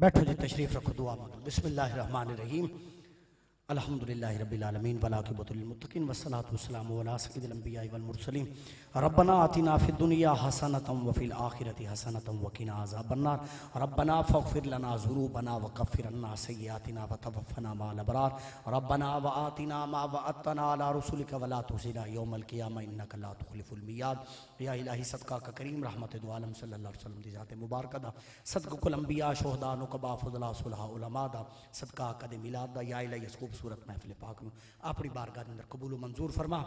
बैठो जी, तशरीफ़ रखो, दुआ मांगो। बिस्मिल्लाहिर रहमानिर रहीम अल्हम्दुलिल्लाहि रब्बिल आलमीन वलाकिबतुल मुत्तकीन वस्सलातु वस्सलामु अला सय्यिदिल अंबिया'i वल मुरसलीन रब्बना आतिना फिद दुनिया हसनतम व फिल आखिरति हसनतम व किना अज़ाबन्नार रब्बना फगफिर लना ज़ुनूबना व कफ्फिर अन्ना सय्यिआतिना व तवफ़्फ़ना मअल अबरार रब्बना व आतिना मा वअदतना अला रुसुलिका व ला तुख़ज़िना यौमल क़ियामा इन्नका ला तुख़लिफ़ुल मियाद या इलाही सदका का करीम रहमत दो आलम सल्लल्लाहु अलैहि वसल्लम दी ज़ात मुबारक दा सदका कुल अंबिया शोहदा नुकबा फुजला सुलहा उलमा दा सदका कद मिलाद दा या इलाही इस खूबसूरत महफिल पाक में। अपनी बारगाह अंदर कबूल मंजूर फरमा।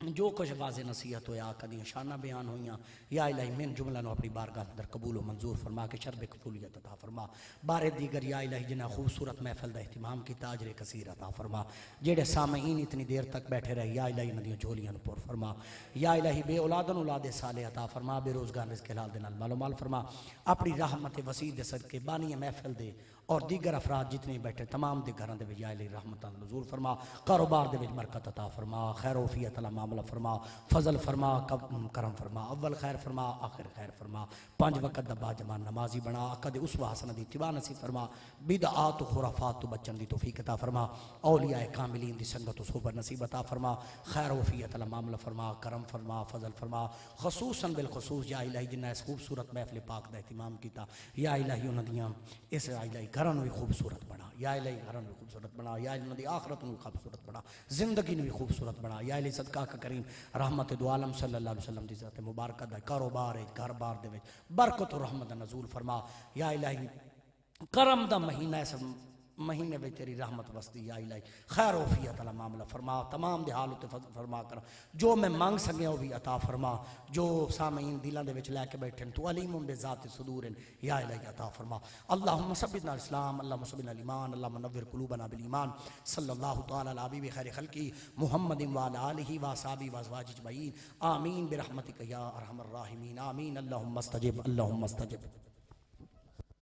जो कुछ वाज नसीहत होया, कदी शाना बयान हुई या इलाही मिन जुमला अपनी बारगाह अंदर कबूल मंजूर फरमा, के शरब कबूलियत अता फरमा। बारे दीगर या इलाही जिन्हें खूबसूरत महफिल का अहतमाम की ताजर कसीर अता फरमा। जेडे सामीन इतनी देर तक बैठे रहे, या इलाही नदियों झोलियाँ पुर फरमा। या इलाही बे औलादन औलाद साले अता फरमा, बेरोजगार रिस्क हाल दे मालो माल फरमा। अपनी रहमत वसी दे सदके बानी महफिल दे और दीगर अफराद जितने बैठे, तमाम के घर रहमत नजूर फरमा, कारोबार बरकत अता फरमा, खैर वफियत अला मामला फरमा, फजल फरमा, कब करम फरमा, अव्वल खैर फरमा, आखिर खैर फरमा, पाँच वक़्त दबा जमा नमाजी बना, कद उस हसन की तिबा नसी फरमा बिद आत खुराफात तो बचन की तोफ़ी अता फरमा औलिया कामिलीन की संगत सोबर नसीब अता फरमा, खैर अला मामला फरमा, करम फरमा, फजल फरमा, खसूसन बिलखसूस या इलाही जिन्हें इस खूबसूरत महफिल पाक का एहतमाम किया या इलाही उन्होंने इस इलाही घर भी खूबसूरत बना। या इलाही घर भी खूबसूरत बना, या उन्होंने आखरत भी खूबसूरत बना। ज़िंदगी भी खूबसूरत बना। या इलाही सदका का करीम रहमत दो आलम सल्लल्लाहु अलैहि वसल्लम की ज़ात मुबारक है। कारोबार है घर बार बरकत रहमत नजूल फरमा। या इलाही करम का महीना है सब महीने में तेरी रहमत बसती, या इलाही। खैर वफियत अला मामला, फरमा, तमाम दे हाल फरमा कर। जो मैं मांग सकिया वो भी अता फरमा। जो सामीन दिलों के लैके बैठे तू अलीम बेजात सदूर या इलाही अता फरमा। अल्लाह सबिना इस्लाम अल्लाह मुसबिन ईमान अल्लाह मनवर कुलूबना बिल ईमान। सल्लल्लाहु तआला अला हबीब खैर खल्की मुहम्मद व अला आलिहि व असहाबी व अज़वाजिज अजमईन आमीन, बिरहमतिक या अरहमर आमीन, अल्लाहुम्मा अस्तजिब अल्लाहुम्मा अस्तजिब